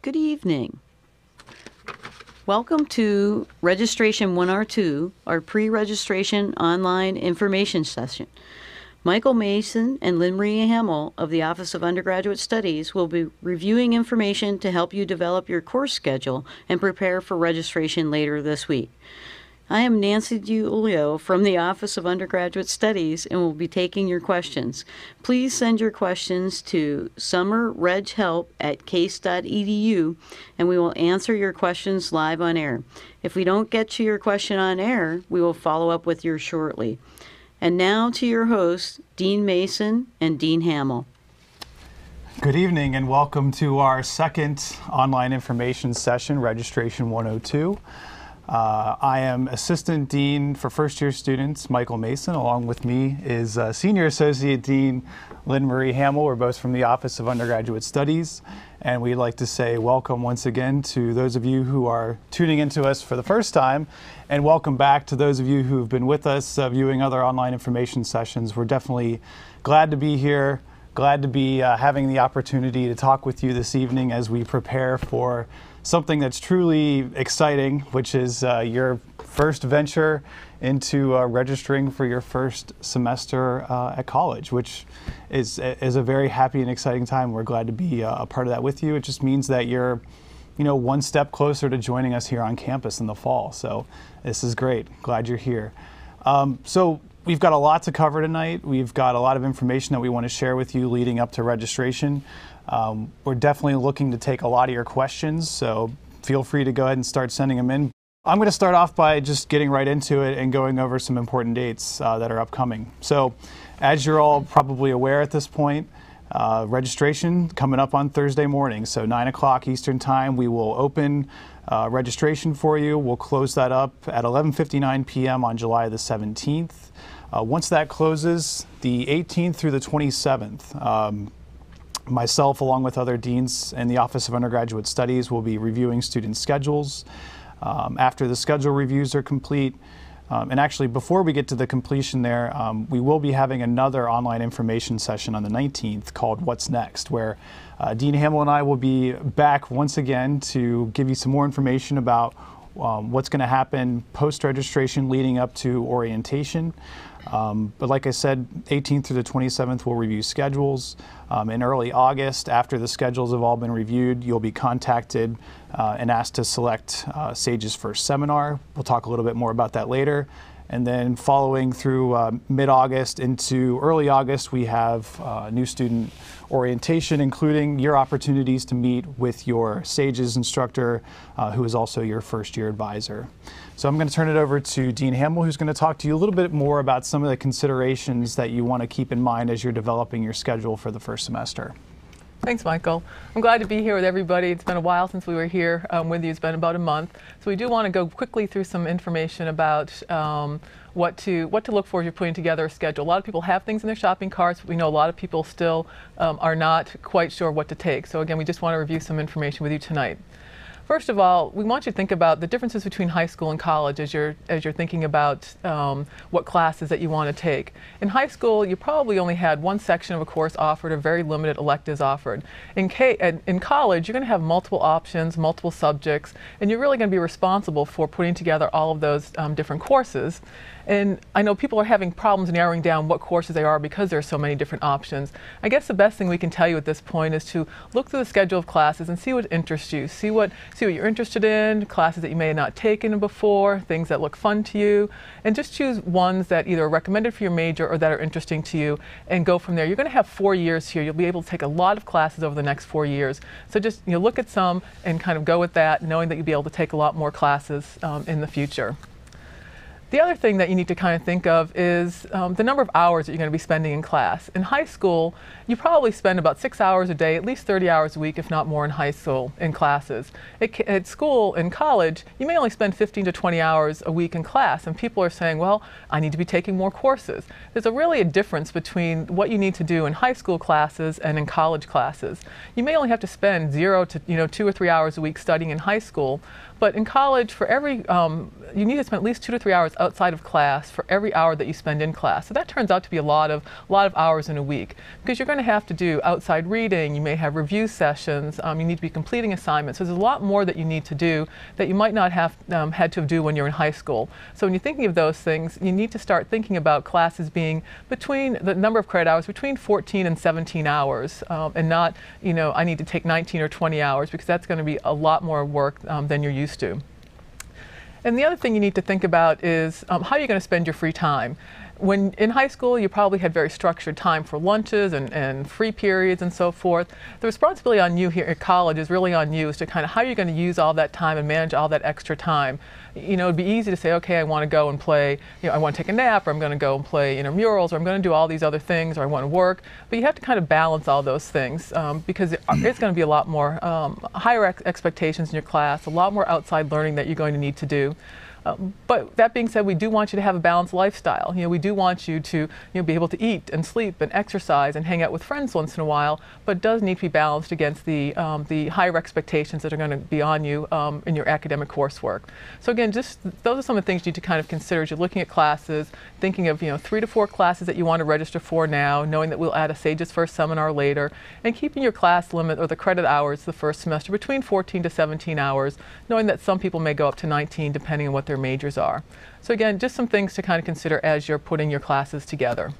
Good evening. Welcome to Registration 102, our pre-registration online information session. Michael Mason and Lynmarie Hamel of the Office of Undergraduate Studies will be reviewing information to help you develop your course schedule and prepare for registration later this week. I am Nancy Dilulio from the Office of Undergraduate Studies and will be taking your questions. Please send your questions to summerreghelp at case.edu and we will answer your questions live on air. If we don't get to your question on air, we will follow up with you shortly. And now to your hosts, Dean Mason and Dean Hamel. Good evening and welcome to our second online information session, Registration 102. Uh, I am Assistant Dean for First Year Students, Michael Mason. Along with me is uh, Senior Associate Dean Lynmarie Hamel. We're both from the Office of Undergraduate Studies. And we'd like to say welcome once again to those of you who are tuning into us for the first time, and welcome back to those of you who've been with us uh, viewing other online information sessions. We're definitely glad to be here, glad to be uh, having the opportunity to talk with you this evening as we prepare for something that's truly exciting, which is uh, your first venture into uh, registering for your first semester uh, at college, which is, is a very happy and exciting time. We're glad to be uh, a part of that with you. It just means that you're you know, one step closer to joining us here on campus in the fall. So this is great. Glad you're here. Um, so we've got a lot to cover tonight. We've got a lot of information that we want to share with you leading up to registration. Um, we're definitely looking to take a lot of your questions, so feel free to go ahead and start sending them in. I'm going to start off by just getting right into it and going over some important dates uh, that are upcoming. So, as you're all probably aware at this point, uh, registration coming up on Thursday morning. So 9 o'clock Eastern Time, we will open uh, registration for you. We'll close that up at 11:59 p.m. on July the 17th. Uh, once that closes, the 18th through the 27th, um, myself, along with other deans in the Office of Undergraduate Studies, will be reviewing student schedules. Um, after the schedule reviews are complete, um, and actually, before we get to the completion there, um, we will be having another online information session on the 19th called What's Next, where uh, Dean Hamel and I will be back once again to give you some more information about um, what's going to happen post registration leading up to orientation. Um, but like I said, 18th through the 27th, we'll review schedules. Um, in early August, after the schedules have all been reviewed, you'll be contacted uh, and asked to select uh, SAGES first seminar. We'll talk a little bit more about that later. And then following through uh, mid-August into early August, we have uh, new student orientation, including your opportunities to meet with your SAGES instructor, uh, who is also your first year advisor. So I'm going to turn it over to Dean Hamel, who's going to talk to you a little bit more about some of the considerations that you want to keep in mind as you're developing your schedule for the first semester. Thanks, Michael. I'm glad to be here with everybody. It's been a while since we were here um, with you. It's been about a month. So we do want to go quickly through some information about um, what to what to look for if you're putting together a schedule. A lot of people have things in their shopping carts. But we know a lot of people still um, are not quite sure what to take. So again, we just want to review some information with you tonight. First of all, we want you to think about the differences between high school and college as you're as you're thinking about um, what classes that you want to take. In high school, you probably only had one section of a course offered or very limited electives offered. In, K, in college, you're going to have multiple options, multiple subjects, and you're really going to be responsible for putting together all of those um, different courses. And I know people are having problems narrowing down what courses they are because there are so many different options. I guess the best thing we can tell you at this point is to look through the schedule of classes and see what interests you. See what see what you're interested in, classes that you may have not taken before, things that look fun to you, and just choose ones that either are recommended for your major or that are interesting to you and go from there. You're going to have four years here. You'll be able to take a lot of classes over the next four years. So just you know, look at some and kind of go with that, knowing that you'll be able to take a lot more classes um, in the future. The other thing that you need to kind of think of is um, the number of hours that you're going to be spending in class. In high school, you probably spend about six hours a day, at least 30 hours a week, if not more, in high school in classes. It, at school, in college, you may only spend 15 to 20 hours a week in class, and people are saying, well, I need to be taking more courses. There's a really a difference between what you need to do in high school classes and in college classes. You may only have to spend zero to you know two or three hours a week studying in high school, But in college, for every um, you need to spend at least two to three hours outside of class for every hour that you spend in class. So that turns out to be a lot of a lot of hours in a week because you're going to have to do outside reading. You may have review sessions. Um, you need to be completing assignments. So there's a lot more that you need to do that you might not have um, had to do when you're in high school. So when you're thinking of those things, you need to start thinking about classes being between the number of credit hours between 14 and 17 hours, um, and not you know I need to take 19 or 20 hours because that's going to be a lot more work um, than you're used to. And the other thing you need to think about is um, how you're going to spend your free time when in high school, you probably had very structured time for lunches and, and free periods and so forth. The responsibility on you here at college is really on you as to kind of how you're going to use all that time and manage all that extra time. You know, it'd be easy to say, okay, I want to go and play, you know, I want to take a nap, or I'm going to go and play you know, murals, or I'm going to do all these other things, or I want to work. But you have to kind of balance all those things um, because it, it's going to be a lot more um, higher ex expectations in your class, a lot more outside learning that you're going to need to do. Um, but that being said, we do want you to have a balanced lifestyle. You know, we do want you to you know, be able to eat and sleep and exercise and hang out with friends once in a while, but does need to be balanced against the, um, the higher expectations that are going to be on you um, in your academic coursework. So again, just those are some of the things you need to kind of consider as you're looking at classes, thinking of you know three to four classes that you want to register for now, knowing that we'll add a SAGES first seminar later, and keeping your class limit or the credit hours the first semester between 14 to 17 hours, knowing that some people may go up to 19 depending on what their majors are. So again, just some things to kind of consider as you're putting your classes together.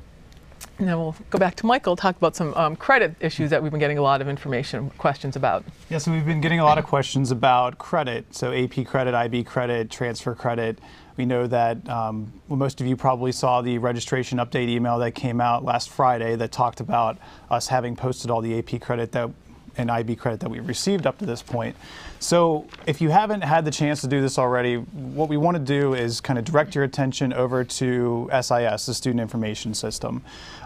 And then we'll go back to Michael, talk about some um, credit issues that we've been getting a lot of information, questions about. Yeah, so we've been getting a lot of questions about credit. So AP credit, IB credit, transfer credit. We know that um, well, most of you probably saw the registration update email that came out last Friday that talked about us having posted all the AP credit that and IB credit that we've received up to this point. So if you haven't had the chance to do this already, what we want to do is kind of direct your attention over to SIS, the Student Information System.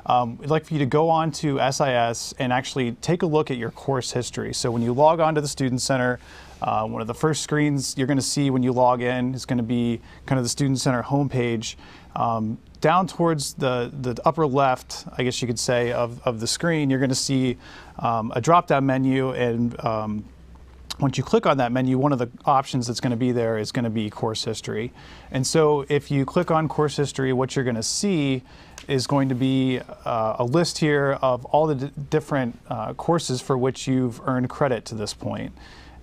Um, we'd like for you to go on to SIS and actually take a look at your course history. So when you log on to the Student Center, uh, one of the first screens you're going to see when you log in is going to be kind of the Student Center homepage. Um, down towards the, the upper left, I guess you could say, of, of the screen, you're going to see um, a drop down menu. And um, once you click on that menu, one of the options that's going to be there is going to be course history. And so if you click on course history, what you're going to see is going to be uh, a list here of all the different uh, courses for which you've earned credit to this point.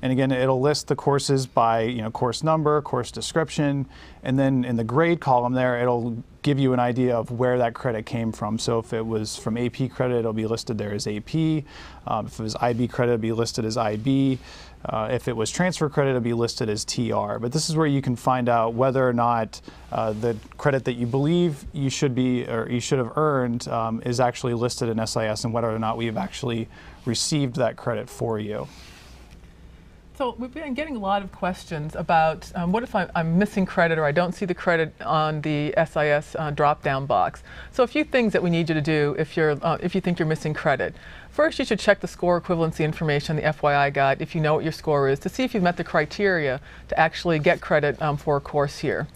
And again, it'll list the courses by you know course number, course description, and then in the grade column there, it'll give you an idea of where that credit came from. So if it was from AP credit, it'll be listed there as AP. Um, if it was IB credit, it'll be listed as IB. Uh, if it was transfer credit, it'll be listed as TR. But this is where you can find out whether or not uh, the credit that you believe you should be or you should have earned um, is actually listed in SIS and whether or not we've actually received that credit for you. So we've been getting a lot of questions about um, what if I'm, I'm, missing credit or I don't see the credit on the SIS uh, drop-down box. So a few things that we need you to do if you're uh, if you think you're missing credit. First, you should check the score equivalency information, the FYI guide, if you know what your score is, to see if you've met the criteria to actually get credit um, for a course here.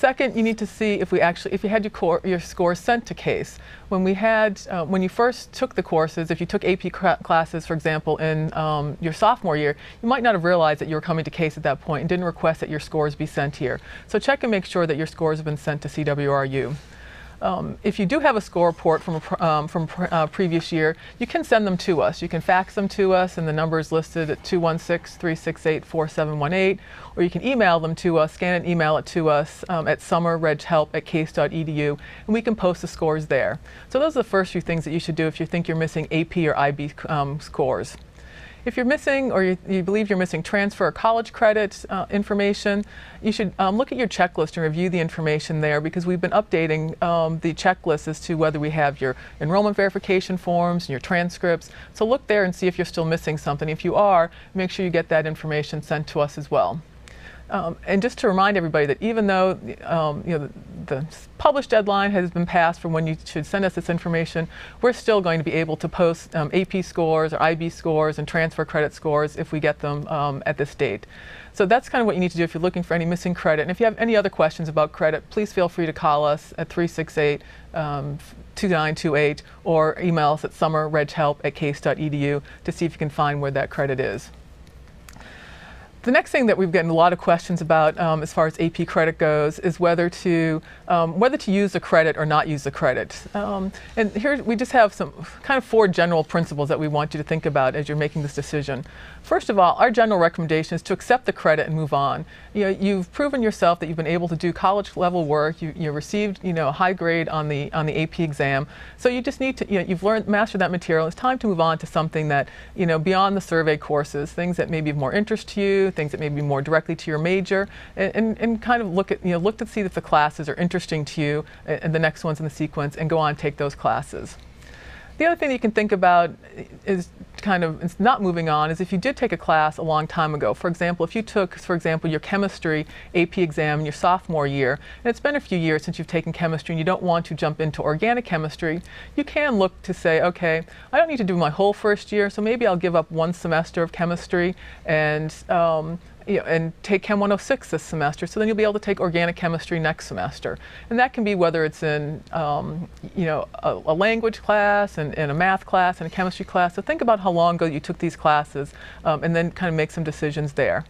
Second, you need to see if we actually, if you had your, core, your scores sent to CASE. When we had, uh, when you first took the courses, if you took AP classes, for example, in um, your sophomore year, you might not have realized that you were coming to CASE at that point and didn't request that your scores be sent here. So check and make sure that your scores have been sent to CWRU. Um, if you do have a score report from a um, from pr uh, previous year, you can send them to us. You can fax them to us, and the number is listed at 216-368-4718, or you can email them to us, scan and email it to us um, at summerreghelp at case.edu, and we can post the scores there. So those are the first few things that you should do if you think you're missing AP or IB um, scores. If you're missing or you, you, believe you're missing transfer or college credit uh, information, you should um, look at your checklist and review the information there because we've been updating um, the checklist as to whether we have your enrollment verification forms and your transcripts. So look there and see if you're still missing something. If you are, make sure you get that information sent to us as well. Um, and just to remind everybody that even though um, you know, the, the, published deadline has been passed for when you should send us this information, we're still going to be able to post um, AP scores or IB scores and transfer credit scores if we get them um, at this date. So that's kind of what you need to do if you're looking for any missing credit. And if you have any other questions about credit, please feel free to call us at 368 2928 um, or email us at summerreghelp at case.edu to see if you can find where that credit is. The next thing that we've gotten a lot of questions about um, as far as AP credit goes is whether to um, whether to use the credit or not use the credit. Um, and here we just have some kind of four general principles that we want you to think about as you're making this decision. First of all, our general recommendation is to accept the credit and move on. You know, you've proven yourself that you've been able to do college level work. You, you received you know a high grade on the on the AP exam. So you just need to you know, you've learned mastered that material. It's time to move on to something that you know beyond the survey courses, things that may be of more interest to you things that may be more directly to your major, and, and, and, kind of look at, you know, look to see if the classes are interesting to you and the next ones in the sequence and go on and take those classes. The other thing you can think about is kind of it's not moving on is if you did take a class a long time ago. For example, if you took, for example, your chemistry AP exam in your sophomore year, and it's been a few years since you've taken chemistry and you don't want to jump into organic chemistry, you can look to say, okay, I don't need to do my whole first year, so maybe I'll give up one semester of chemistry and um, you know, and take Chem 106 this semester. So then you'll be able to take organic chemistry next semester. And that can be whether it's in, um, you know, a, a language class and, and, a math class and a chemistry class. So think about how long ago you took these classes um, and then kind of make some decisions there.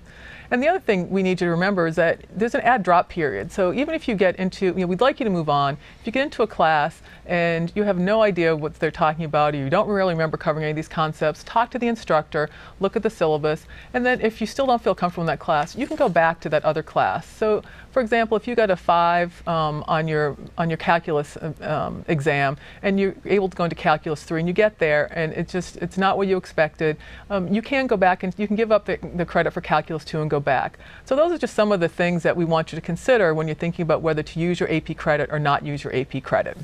And the other thing we need you to remember is that there's an add drop period. So even if you get into, you know, we'd like you to move on. If you get into a class and you have no idea what they're talking about or you don't really remember covering any of these concepts, talk to the instructor, look at the syllabus, and then if you still don't feel comfortable in that class, you can go back to that other class. So for example, if you got a five um, on your on your calculus um, exam and you're able to go into calculus three and you get there and it's just it's not what you expected, um, you can go back and you can give up the, the credit for calculus two and go back. So those are just some of the things that we want you to consider when you're thinking about whether to use your AP credit or not use your AP credit.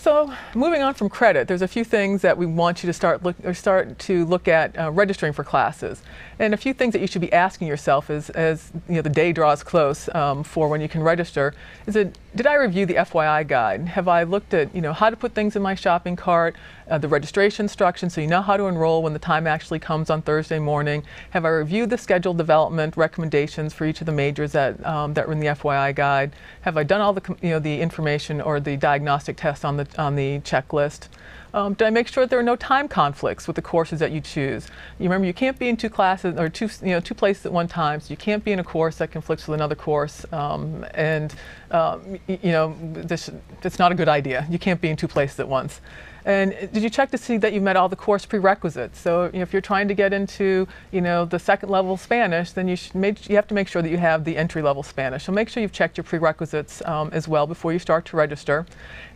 So moving on from credit, there's a few things that we want you to start look or start to look at uh, registering for classes, and a few things that you should be asking yourself as, as you know the day draws close um, for when you can register. Is it did I review the FYI guide? Have I looked at you know how to put things in my shopping cart, uh, the registration instructions, so you know how to enroll when the time actually comes on Thursday morning? Have I reviewed the schedule development recommendations for each of the majors that um, that were in the FYI guide? Have I done all the you know the information or the diagnostic tests on the on the checklist? Um, did I make sure there are no time conflicts with the courses that you choose? You remember you can't be in two classes or two you know two places at one time. So you can't be in a course that conflicts with another course, um, and um, you know this it's not a good idea. You can't be in two places at once. And did you check to see that you met all the course prerequisites? So you know, if you're trying to get into, you know, the second level Spanish, then you should make, you have to make sure that you have the entry level Spanish. So make sure you've checked your prerequisites um, as well before you start to register.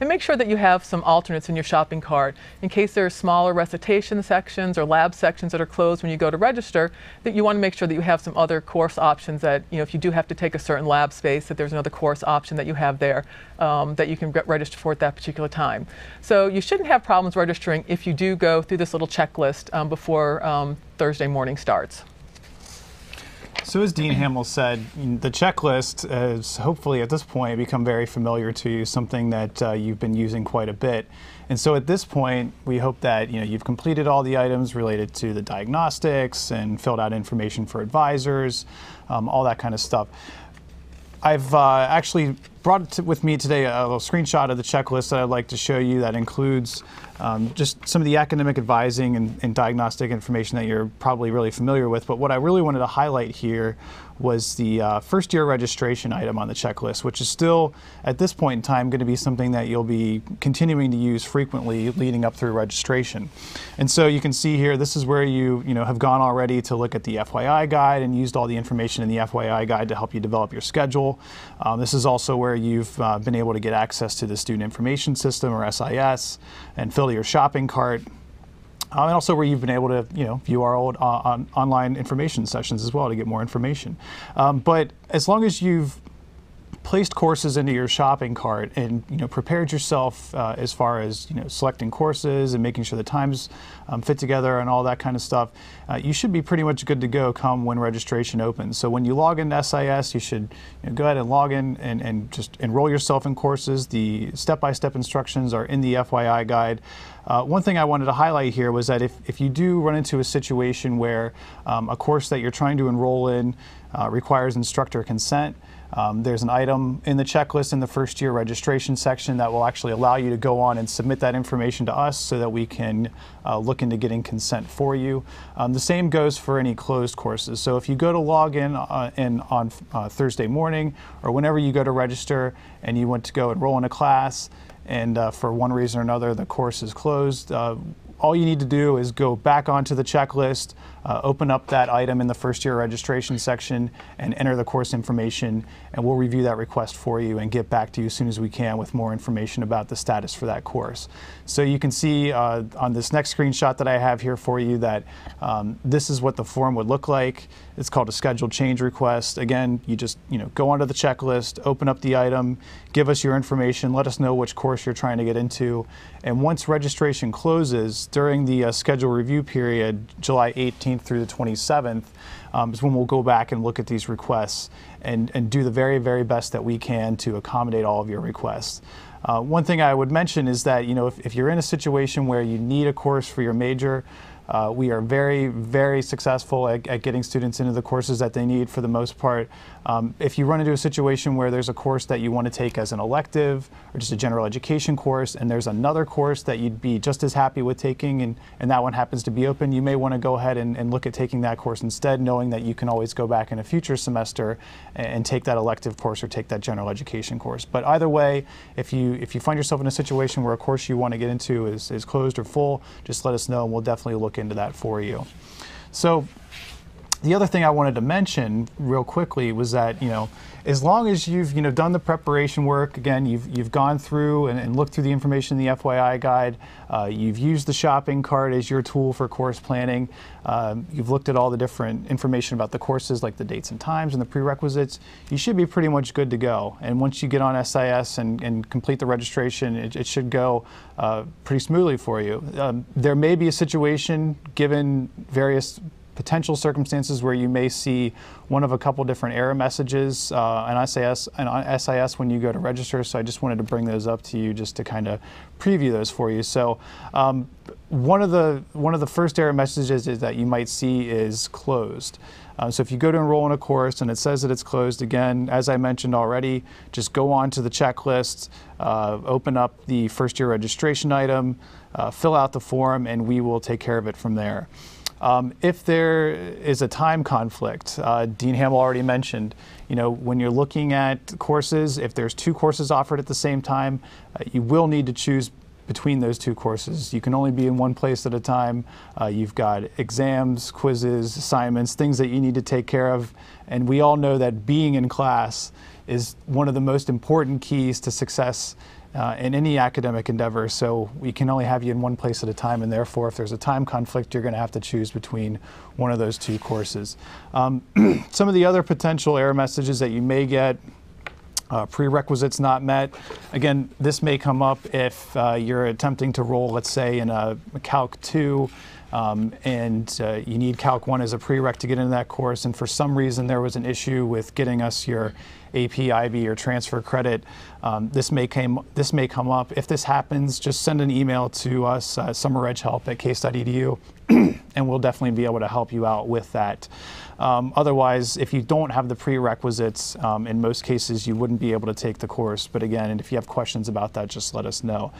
And make sure that you have some alternates in your shopping cart in case there are smaller recitation sections or lab sections that are closed when you go to register. That you want to make sure that you have some other course options that, you know, if you do have to take a certain lab space, that there's another course option that you have there um, that you can register for at that particular time. So you shouldn't have problems registering if you do go through this little checklist um, before um, Thursday morning starts. So as Dean Hamel said, the checklist has hopefully at this point become very familiar to you, something that uh, you've been using quite a bit. And so at this point, we hope that you know you've completed all the items related to the diagnostics and filled out information for advisors, um, all that kind of stuff. I've uh, actually brought with me today a little screenshot of the checklist that I'd like to show you that includes um, just some of the academic advising and, and, diagnostic information that you're probably really familiar with. But what I really wanted to highlight here was the uh, first year registration item on the checklist, which is still at this point in time going to be something that you'll be continuing to use frequently leading up through registration. And so you can see here, this is where you, you know, have gone already to look at the FYI guide and used all the information in the FYI guide to help you develop your schedule. Um, this is also where you've uh, been able to get access to the Student Information System or SIS and fill your shopping cart um, and also where you've been able to, you know, view our old uh, on, online information sessions as well to get more information. Um, but as long as you've placed courses into your shopping cart and you know prepared yourself uh, as far as you know selecting courses and making sure the times um, fit together and all that kind of stuff, uh, you should be pretty much good to go come when registration opens. So when you log into SIS, you should you know, go ahead and log in and, and just enroll yourself in courses. The step-by-step -step instructions are in the FYI guide. Uh, one thing I wanted to highlight here was that if, if you do run into a situation where um, a course that you're trying to enroll in uh, requires instructor consent, Um, there's an item in the checklist in the first year registration section that will actually allow you to go on and submit that information to us so that we can uh, look into getting consent for you. Um, the same goes for any closed courses. So if you go to log in, uh, in on uh, Thursday morning or whenever you go to register and you want to go enroll in a class and uh, for one reason or another the course is closed, uh, all you need to do is go back onto the checklist, uh, open up that item in the first year registration section, and enter the course information, and we'll review that request for you and get back to you as soon as we can with more information about the status for that course. So you can see uh, on this next screenshot that I have here for you that um, this is what the form would look like. It's called a scheduled change request. Again, you just you know go onto the checklist, open up the item, give us your information, let us know which course you're trying to get into, and once registration closes during the uh, schedule review period, July 18th through the 27th, um, is when we'll go back and look at these requests and, and do the very, very best that we can to accommodate all of your requests. Uh, one thing I would mention is that you know if, if you're in a situation where you need a course for your major, uh, we are very, very successful at, at, getting students into the courses that they need for the most part. Um, if you run into a situation where there's a course that you want to take as an elective or just a general education course, and there's another course that you'd be just as happy with taking, and, and that one happens to be open, you may want to go ahead and, and look at taking that course instead, knowing that you can always go back in a future semester and, and take that elective course or take that general education course. But either way, if you if you find yourself in a situation where a course you want to get into is, is closed or full, just let us know, and we'll definitely look into that for you. So the other thing I wanted to mention real quickly was that, you know, as long as you've, you know, done the preparation work, again, you've, you've gone through and, and looked through the information in the FYI guide, uh, you've used the shopping cart as your tool for course planning, um, you've looked at all the different information about the courses, like the dates and times and the prerequisites, you should be pretty much good to go. And once you get on SIS and, and complete the registration, it, it should go uh, pretty smoothly for you. Um, there may be a situation, given various potential circumstances where you may see one of a couple different error messages uh, on SIS and on SIS when you go to register. So I just wanted to bring those up to you just to kind of preview those for you. So um, one of the one of the first error messages is that you might see is closed. Uh, so if you go to enroll in a course and it says that it's closed, again, as I mentioned already, just go on to the checklist, uh, open up the first year registration item, uh, fill out the form, and we will take care of it from there. Um, if there is a time conflict, uh, Dean Hamel already mentioned, you know, when you're looking at courses, if there's two courses offered at the same time, uh, you will need to choose between those two courses. You can only be in one place at a time. Uh, you've got exams, quizzes, assignments, things that you need to take care of. And we all know that being in class is one of the most important keys to success uh, in any academic endeavor. So we can only have you in one place at a time, and therefore, if there's a time conflict, you're going to have to choose between one of those two courses. Um, some of the other potential error messages that you may get. Uh, prerequisites not met. Again, this may come up if uh, you're attempting to roll, let's say, in a, Calc 2 um, and uh, you need Calc 1 as a prereq to get into that course, and for some reason there was an issue with getting us your AP, IB, or transfer credit, um, this, may came, this may come up. If this happens, just send an email to us, uh, summerreghelp at case.edu, and we'll definitely be able to help you out with that. Um, otherwise, if you don't have the prerequisites, um, in most cases you wouldn't be able to take the course. But again, if you have questions about that, just let us know.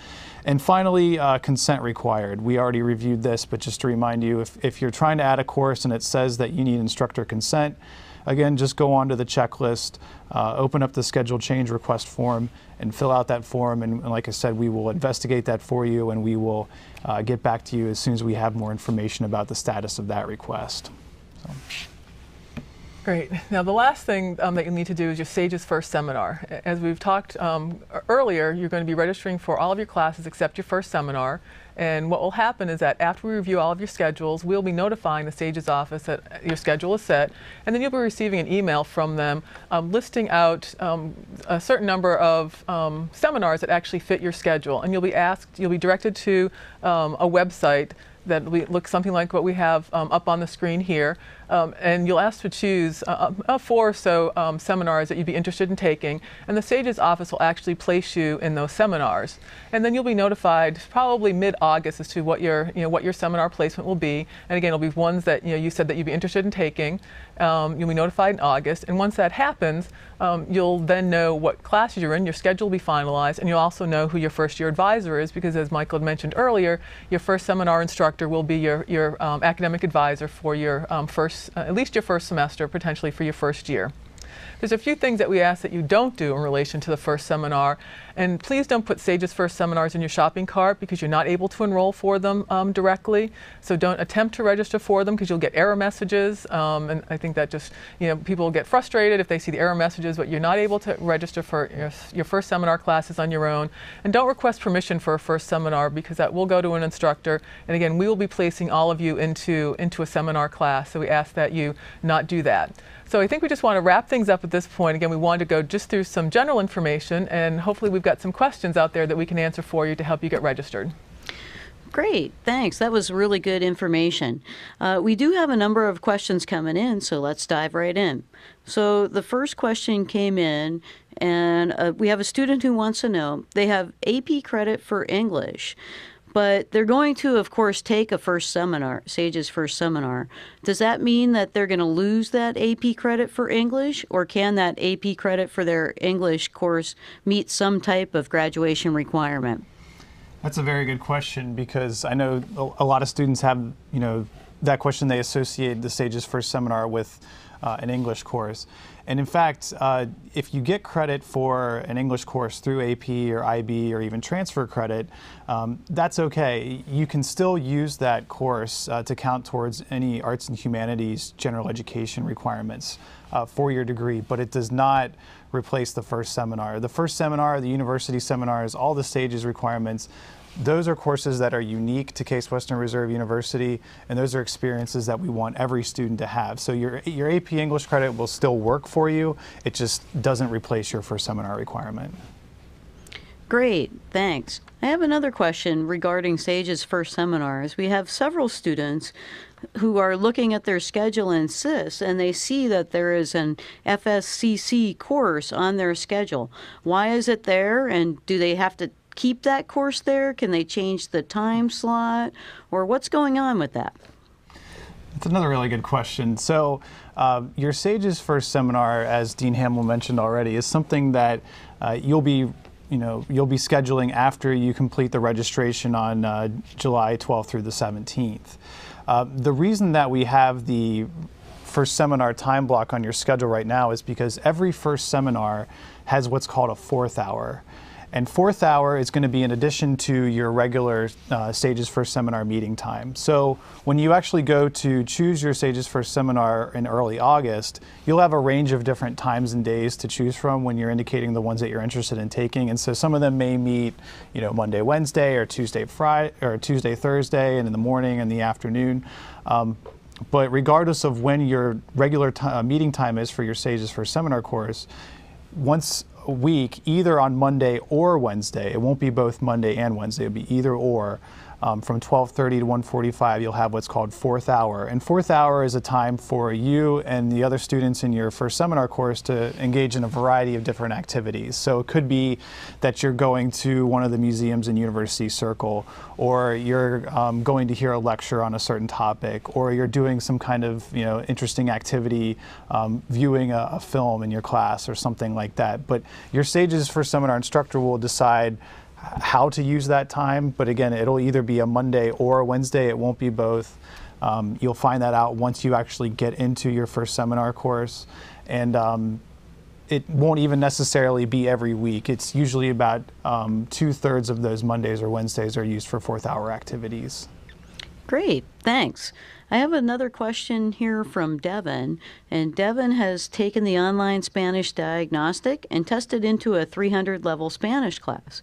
And finally, uh, consent required. We already reviewed this, but just to remind you, if, if you're trying to add a course and it says that you need instructor consent, again, just go onto the checklist, uh, open up the schedule change request form, and fill out that form. And, and, like I said, we will investigate that for you, and we will uh, get back to you as soon as we have more information about the status of that request. So. Great. Now, the last thing um, that you need to do is your SAGES first seminar. As we've talked um, earlier, you're going to be registering for all of your classes except your first seminar. And what will happen is that after we review all of your schedules, we'll be notifying the SAGES office that your schedule is set, and then you'll be receiving an email from them um, listing out um, a certain number of um, seminars that actually fit your schedule. And you'll be asked, you'll be directed to um, a website that looks something like what we have um, up on the screen here. Um, and you'll ask to choose uh, uh, four or so um, seminars that you'd be interested in taking. And the SAGES office will actually place you in those seminars. And then you'll be notified probably mid-August as to what your, you know, what your seminar placement will be. And again, it'll be ones that you, know, you said that you'd be interested in taking. Um, you'll be notified in August. And once that happens, um, you'll then know what classes you're in, your schedule will be finalized, and you'll also know who your first year advisor is because as Michael had mentioned earlier, your first seminar instructor will be your, your um, academic advisor for your um, uh, at least your first semester, potentially for your first year. There's a few things that we ask that you don't do in relation to the first seminar. And please don't put SAGES First seminars in your shopping cart because you're not able to enroll for them um, directly. So don't attempt to register for them because you'll get error messages. Um, and I think that just, you know, people get frustrated if they see the error messages, but you're not able to register for your, your first seminar classes on your own. And don't request permission for a first seminar because that will go to an instructor. And again, we will be placing all of you into, into a seminar class. So we ask that you not do that. So I think we just want to wrap things up at this point. Again, we wanted to go just through some general information, and hopefully we've got some questions out there that we can answer for you to help you get registered. Great, thanks. That was really good information. Uh, we do have a number of questions coming in, so let's dive right in. So the first question came in, and uh, we have a student who wants to know they have AP credit for English but they're going to, of course, take a first seminar, SAGES first seminar. Does that mean that they're going to lose that AP credit for English, or can that AP credit for their English course meet some type of graduation requirement? That's a very good question because I know a lot of students have, you know, that question they associate the SAGES first seminar with uh, an English course. And in fact, uh, if you get credit for an English course through AP or IB or even transfer credit, um, that's okay. You can still use that course uh, to count towards any arts and humanities general education requirements uh, for your degree, but it does not replace the first seminar. The first seminar, the university seminars, all the SAGES requirements, those are courses that are unique to Case Western Reserve University, and those are experiences that we want every student to have. So your, your AP English credit will still work for you, it just doesn't replace your first seminar requirement. Great, thanks. I have another question regarding SAGES first seminars. We have several students who are looking at their schedule in SIS and they see that there is an FSCC course on their schedule. Why is it there and do they have to keep that course there? Can they change the time slot? Or what's going on with that? That's another really good question. So, uh, your SAGES first seminar, as Dean Hamel mentioned already, is something that uh, you'll be you know, you'll be scheduling after you complete the registration on uh, July 12th through the 17th. Uh, the reason that we have the first seminar time block on your schedule right now is because every first seminar has what's called a fourth hour. And fourth hour is going to be in addition to your regular uh, SAGES First Seminar meeting time. So when you actually go to choose your SAGES First Seminar in early August, you'll have a range of different times and days to choose from when you're indicating the ones that you're interested in taking. And so some of them may meet, you know, Monday, Wednesday, or Tuesday, Friday, or Tuesday, Thursday, and in the morning and the afternoon. Um, but regardless of when your regular uh, meeting time is for your SAGES First Seminar course, once week, either on Monday or Wednesday. It won't be both Monday and Wednesday. It'll be either or um, from 12:30 to 1:45, you'll have what's called fourth hour. And fourth hour is a time for you and the other students in your first seminar course to engage in a variety of different activities. So it could be that you're going to one of the museums in University Circle, or you're um, going to hear a lecture on a certain topic, or you're doing some kind of you know interesting activity, um, viewing a, a film in your class or something like that. But your SAGES first seminar instructor will decide how to use that time. But again, it'll either be a Monday or a Wednesday. It won't be both. Um, you'll find that out once you actually get into your first seminar course. And um, it won't even necessarily be every week. It's usually about um, two thirds of those Mondays or Wednesdays are used for fourth hour activities. Great, thanks. I have another question here from Devin, and Devin has taken the online Spanish diagnostic and tested into a 300 level Spanish class.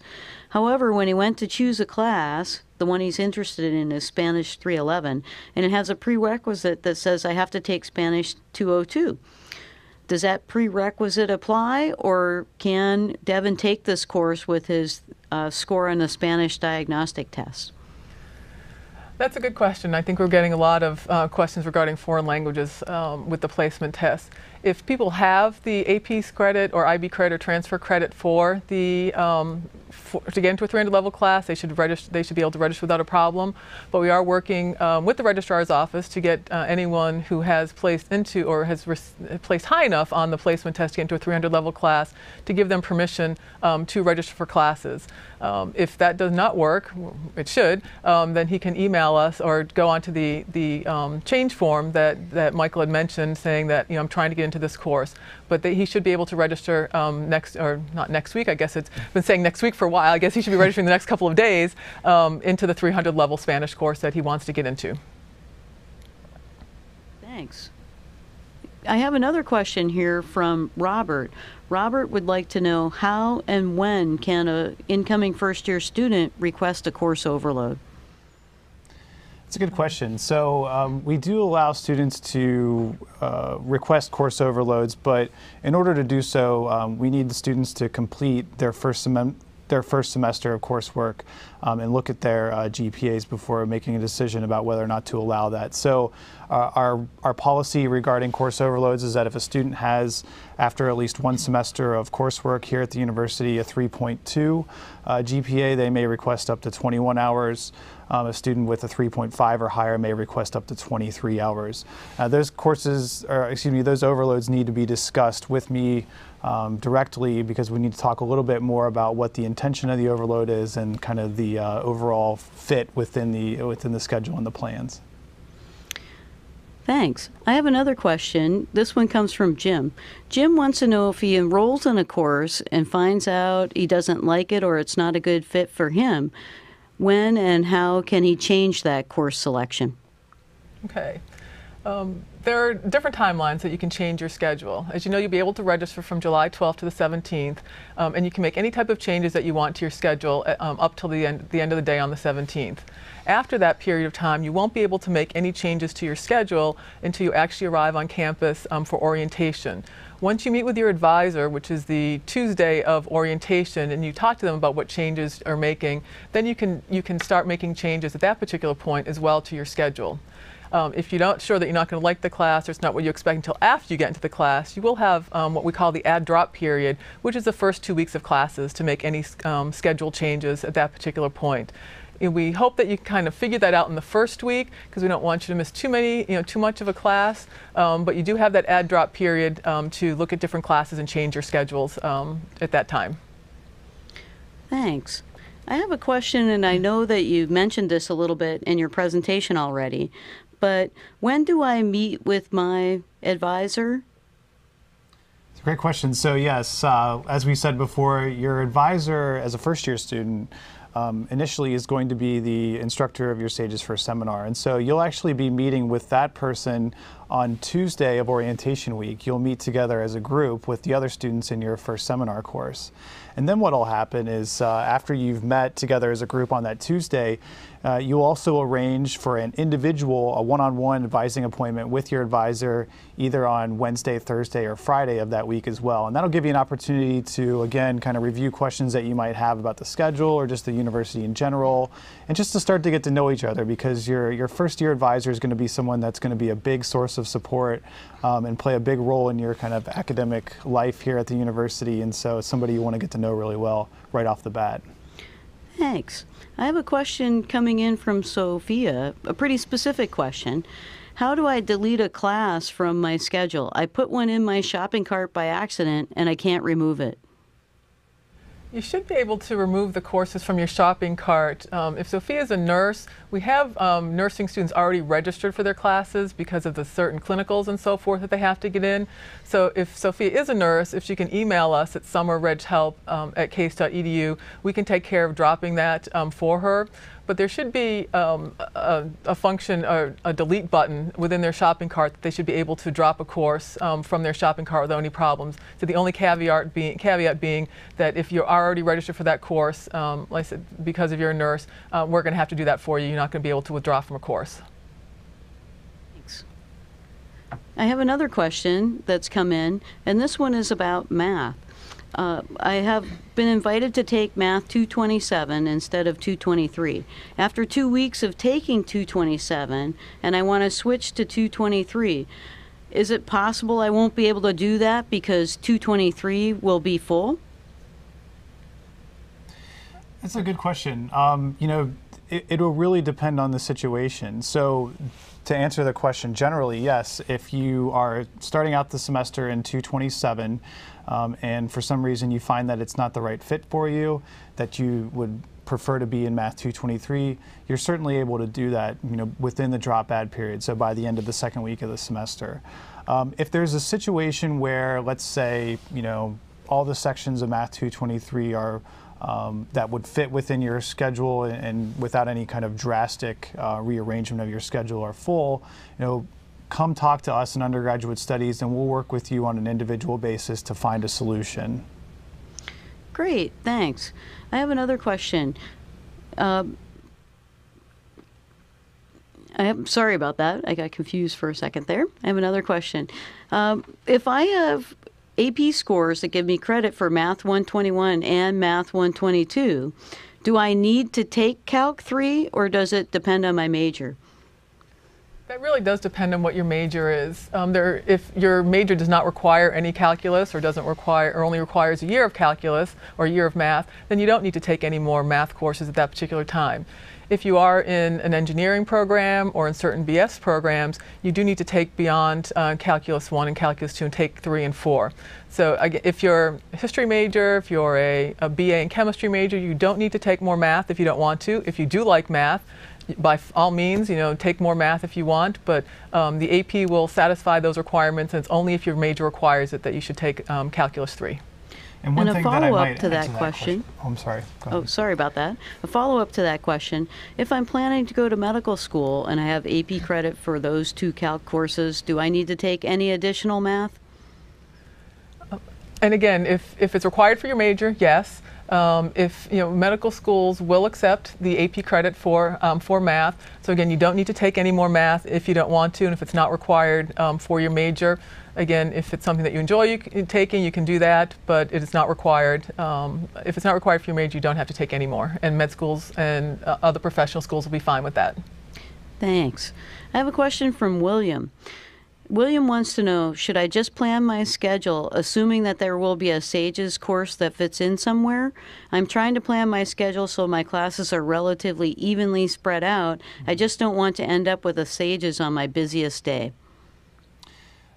However, when he went to choose a class, the one he's interested in is Spanish 311, and it has a prerequisite that says I have to take Spanish 202. Does that prerequisite apply, or can Devin take this course with his uh, score on the Spanish diagnostic test? That's a good question. I think we're getting a lot of uh, questions regarding foreign languages um, with the placement test. If people have the AP credit or IB credit or transfer credit for the um, for, to get into a 300 level class, they should register. They should be able to register without a problem. But we are working um, with the registrar's office to get uh, anyone who has placed into or has placed high enough on the placement test to get into a 300 level class to give them permission um, to register for classes. Um, if that does not work, it should, um, then he can email us or go onto the the um, change form that that Michael had mentioned, saying that you know I'm trying to get into this course. But he should be able to register um, next or not next week. I guess it's been saying next week for a while. I guess he should be registering the next couple of days um, into the 300 level Spanish course that he wants to get into. Thanks. I have another question here from Robert. Robert would like to know how and when can a incoming first year student request a course overload? It's a good question. So um, we do allow students to uh, request course overloads, but in order to do so, um, we need the students to complete their first semester their first semester of coursework um, and look at their uh, GPAs before making a decision about whether or not to allow that. So uh, our, our policy regarding course overloads is that if a student has, after at least one semester of coursework here at the university, a 3.2 uh, GPA, they may request up to 21 hours. Um, a student with a 3.5 or higher may request up to 23 hours. Uh, those courses, or excuse me, those overloads need to be discussed with me um, directly because we need to talk a little bit more about what the intention of the overload is and kind of the uh, overall fit within the within the schedule and the plans. Thanks. I have another question. This one comes from Jim. Jim wants to know if he enrolls in a course and finds out he doesn't like it or it's not a good fit for him, when and how can he change that course selection? Okay. Um, there are different timelines that you can change your schedule. As you know, you'll be able to register from July 12th to the 17th, um, and you can make any type of changes that you want to your schedule uh, um, up till the end, the end of the day on the 17th. After that period of time, you won't be able to make any changes to your schedule until you actually arrive on campus um, for orientation. Once you meet with your advisor, which is the Tuesday of orientation, and you talk to them about what changes are making, then you can you can start making changes at that particular point as well to your schedule. Um, if you're not sure that you're not going to like the class or it's not what you expect until after you get into the class, you will have um, what we call the add drop period, which is the first two weeks of classes to make any um, schedule changes at that particular point. And we hope that you kind of figure that out in the first week because we don't want you to miss too many, you know, too much of a class. Um, but you do have that add drop period um, to look at different classes and change your schedules um, at that time. Thanks. I have a question, and I know that you mentioned this a little bit in your presentation already, but when do I meet with my advisor? It's a great question. So, yes, uh, as we said before, your advisor as a first year student um, initially is going to be the instructor of your SAGES First seminar. And so you'll actually be meeting with that person on Tuesday of orientation week. You'll meet together as a group with the other students in your first seminar course. And then what will happen is uh, after you've met together as a group on that Tuesday, uh, you also arrange for an individual, a one on one advising appointment with your advisor either on Wednesday, Thursday, or Friday of that week as well. And that'll give you an opportunity to, again, kind of review questions that you might have about the schedule or just the university in general, and just to start to get to know each other because your, your first year advisor is going to be someone that's going to be a big source of support um, and play a big role in your kind of academic life here at the university. And so it's somebody you want to get to know really well right off the bat. Thanks. I have a question coming in from Sophia, a pretty specific question. How do I delete a class from my schedule? I put one in my shopping cart by accident and I can't remove it. You should be able to remove the courses from your shopping cart. Um, if Sophia is a nurse, we have um, nursing students already registered for their classes because of the certain clinicals and so forth that they have to get in. So if Sophia is a nurse, if she can email us at summerreghelp um, at case.edu, we can take care of dropping that um, for her but there should be um, a, a, function or a delete button within their shopping cart that they should be able to drop a course um, from their shopping cart without any problems. So the only caveat being, caveat being that if you're already registered for that course, um, like I said, because of your nurse, uh, we're going to have to do that for you. You're not going to be able to withdraw from a course. Thanks. I have another question that's come in, and this one is about math. uh, I have been invited to take Math 227 instead of 223. After two weeks of taking 227, and I want to switch to 223, is it possible I won't be able to do that because 223 will be full? That's a good question. Um, you know, it, it'll really depend on the situation. So, to answer the question generally, yes, if you are starting out the semester in 227 um, and for some reason you find that it's not the right fit for you, that you would prefer to be in Math 223, you're certainly able to do that you know, within the drop add period, so by the end of the second week of the semester. Um, if there's a situation where, let's say, you know, all the sections of Math 223 are um, that would fit within your schedule and, and without any kind of drastic uh, rearrangement of your schedule or full, you know, come talk to us in undergraduate studies and we'll work with you on an individual basis to find a solution. Great, thanks. I have another question. Um, I'm sorry about that. I got confused for a second there. I have another question. Um, if I have AP scores that give me credit for Math 121 and Math 122. Do I need to take Calc 3 or does it depend on my major? That really does depend on what your major is. Um, there, if your major does not require any calculus or doesn't require or only requires a year of calculus or a year of math, then you don't need to take any more math courses at that particular time. If you are in an engineering program or in certain BS programs, you do need to take beyond uh, Calculus 1 and Calculus 2 and take 3 and 4. So if you're a history major, if you're a, a BA in chemistry major, you don't need to take more math if you don't want to. If you do like math, by all means, you know, take more math if you want, but um, the AP will satisfy those requirements, and it's only if your major requires it that you should take um, Calculus 3. And, and a follow up to that, that question, question. Oh, I'm sorry. Oh, sorry about that. A follow up to that question. If I'm planning to go to medical school and I have AP credit for those two calc courses, do I need to take any additional math? And again, if, if it's required for your major, yes. Um, if you know medical schools will accept the AP credit for um, for math, so again, you don't need to take any more math if you don't want to, and if it's not required um, for your major, Again, if it's something that you enjoy you taking, you can do that, but it is not required. Um, if it's not required for your major, you don't have to take any more. And med schools and uh, other professional schools will be fine with that. Thanks. I have a question from William. William wants to know Should I just plan my schedule, assuming that there will be a SAGES course that fits in somewhere? I'm trying to plan my schedule so my classes are relatively evenly spread out. I mm-hmm. just don't want to end up with a SAGES on my busiest day.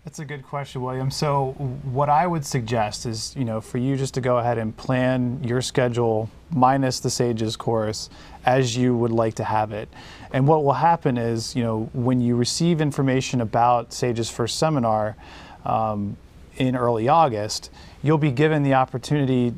That's a good question, William. So, what I would suggest is, you know, for you just to go ahead and plan your schedule minus the SAGES course as you would like to have it. And what will happen is, you know, when you receive information about SAGES first seminar um, in early August, you'll be given the opportunity.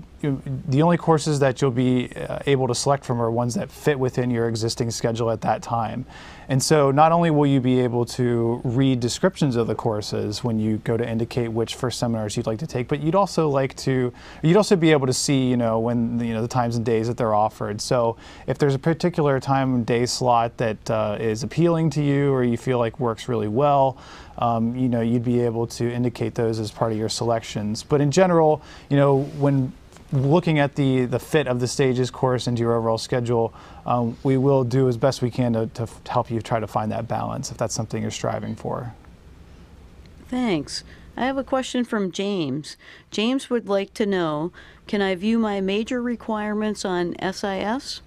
The only courses that you'll be uh, able to select from are ones that fit within your existing schedule at that time. And so not only will you be able to read descriptions of the courses when you go to indicate which first seminars you'd like to take, but you'd also like to, you'd also be able to see, you know, when, you know, the times and days that they're offered. So if there's a particular time and day slot that uh, is appealing to you or you feel like works really well, um, you know, you'd be able to indicate those as part of your selections. But in general, you know, when looking at the, the fit of the SAGES course into your overall schedule, um, we will do as best we can to, to help you try to find that balance if that's something you're striving for. Thanks. I have a question from James. James would like to know Can I view my major requirements on SIS?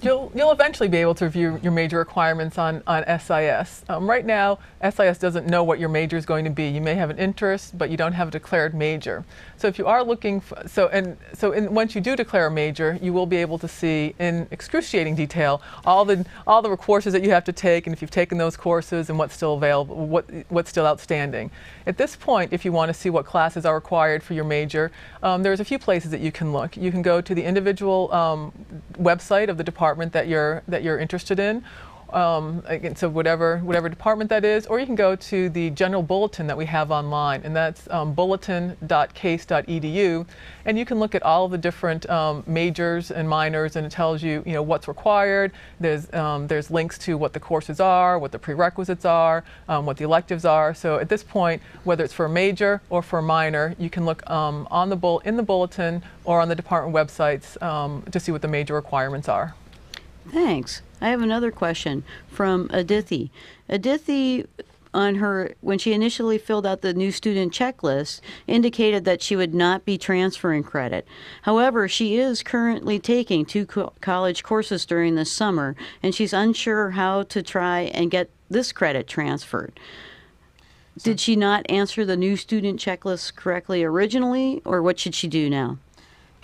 You'll, you'll eventually be able to review your major requirements on, on SIS. Um, right now, SIS doesn't know what your major is going to be. You may have an interest, but you don't have a declared major. So if you are looking, for, so and so in, once you do declare a major, you will be able to see in excruciating detail all the all the courses that you have to take, and if you've taken those courses and what's still available, what what's still outstanding. At this point, if you want to see what classes are required for your major, um, there's a few places that you can look. You can go to the individual um, website of the department that you're that you're interested in, um, again, so whatever whatever department that is, or you can go to the general bulletin that we have online, and that's um, bulletin.case.edu, and you can look at all the different um, majors and minors, and it tells you you know what's required. There's um, there's links to what the courses are, what the prerequisites are, um, what the electives are. So at this point, whether it's for a major or for a minor, you can look um, on the bull in the bulletin or on the department websites to see what the major requirements are. Thanks. I have another question from Adithi. Adithi, on her when she initially filled out the new student checklist, indicated that she would not be transferring credit. However, she is currently taking two co- college courses during the summer, and she's unsure how to try and get this credit transferred. Did she not answer the new student checklist correctly originally, or what should she do now?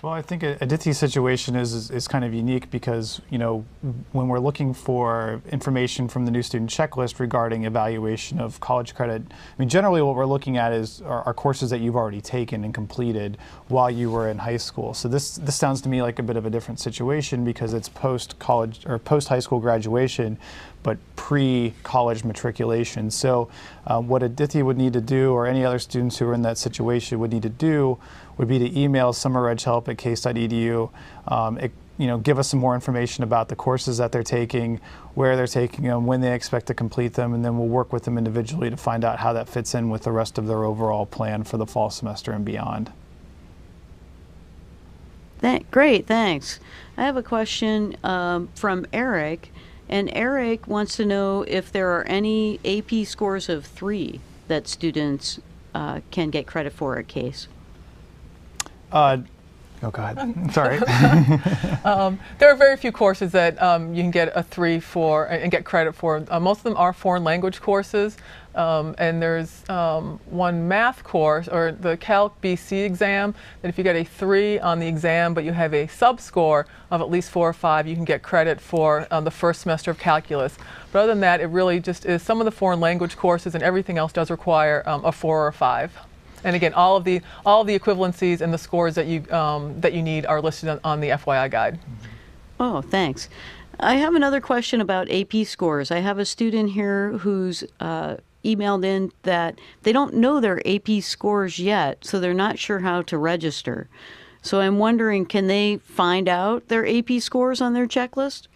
Well, I think Adithi's situation is, is, is kind of unique because you know when we're looking for information from the new student checklist regarding evaluation of college credit, I mean generally what we're looking at is are, are courses that you've already taken and completed while you were in high school. So this this sounds to me like a bit of a different situation because it's post college or post high school graduation, but pre-college matriculation. So um, what Adithi would need to do, or any other students who are in that situation would need to do, would be to email summerreghelp at case.edu. Um, it, you know, give us some more information about the courses that they're taking, where they're taking them, when they expect to complete them, and then we'll work with them individually to find out how that fits in with the rest of their overall plan for the fall semester and beyond. Great, thanks. I have a question um, from Eric. And Eric wants to know if there are any AP scores of three that students uh, can get credit for at CASE. Uh, oh, go ahead. Sorry. um, there are very few courses that um, you can get a three for and get credit for. Uh, most of them are foreign language courses. Um, and there's um, one math course, or the Calc BC exam, that if you get a three on the exam, but you have a sub score of at least four or five, you can get credit for um, the first semester of calculus. But other than that, it really just is some of the foreign language courses, and everything else does require um, a four or a five. And again, all of the all of the equivalencies and the scores that you um, that you need are listed on, on the FYI guide. Oh, thanks. I have another question about AP scores. I have a student here who's uh, emailed in that they don't know their AP scores yet, so they're not sure how to register. So I'm wondering, can they find out their AP scores on their checklist?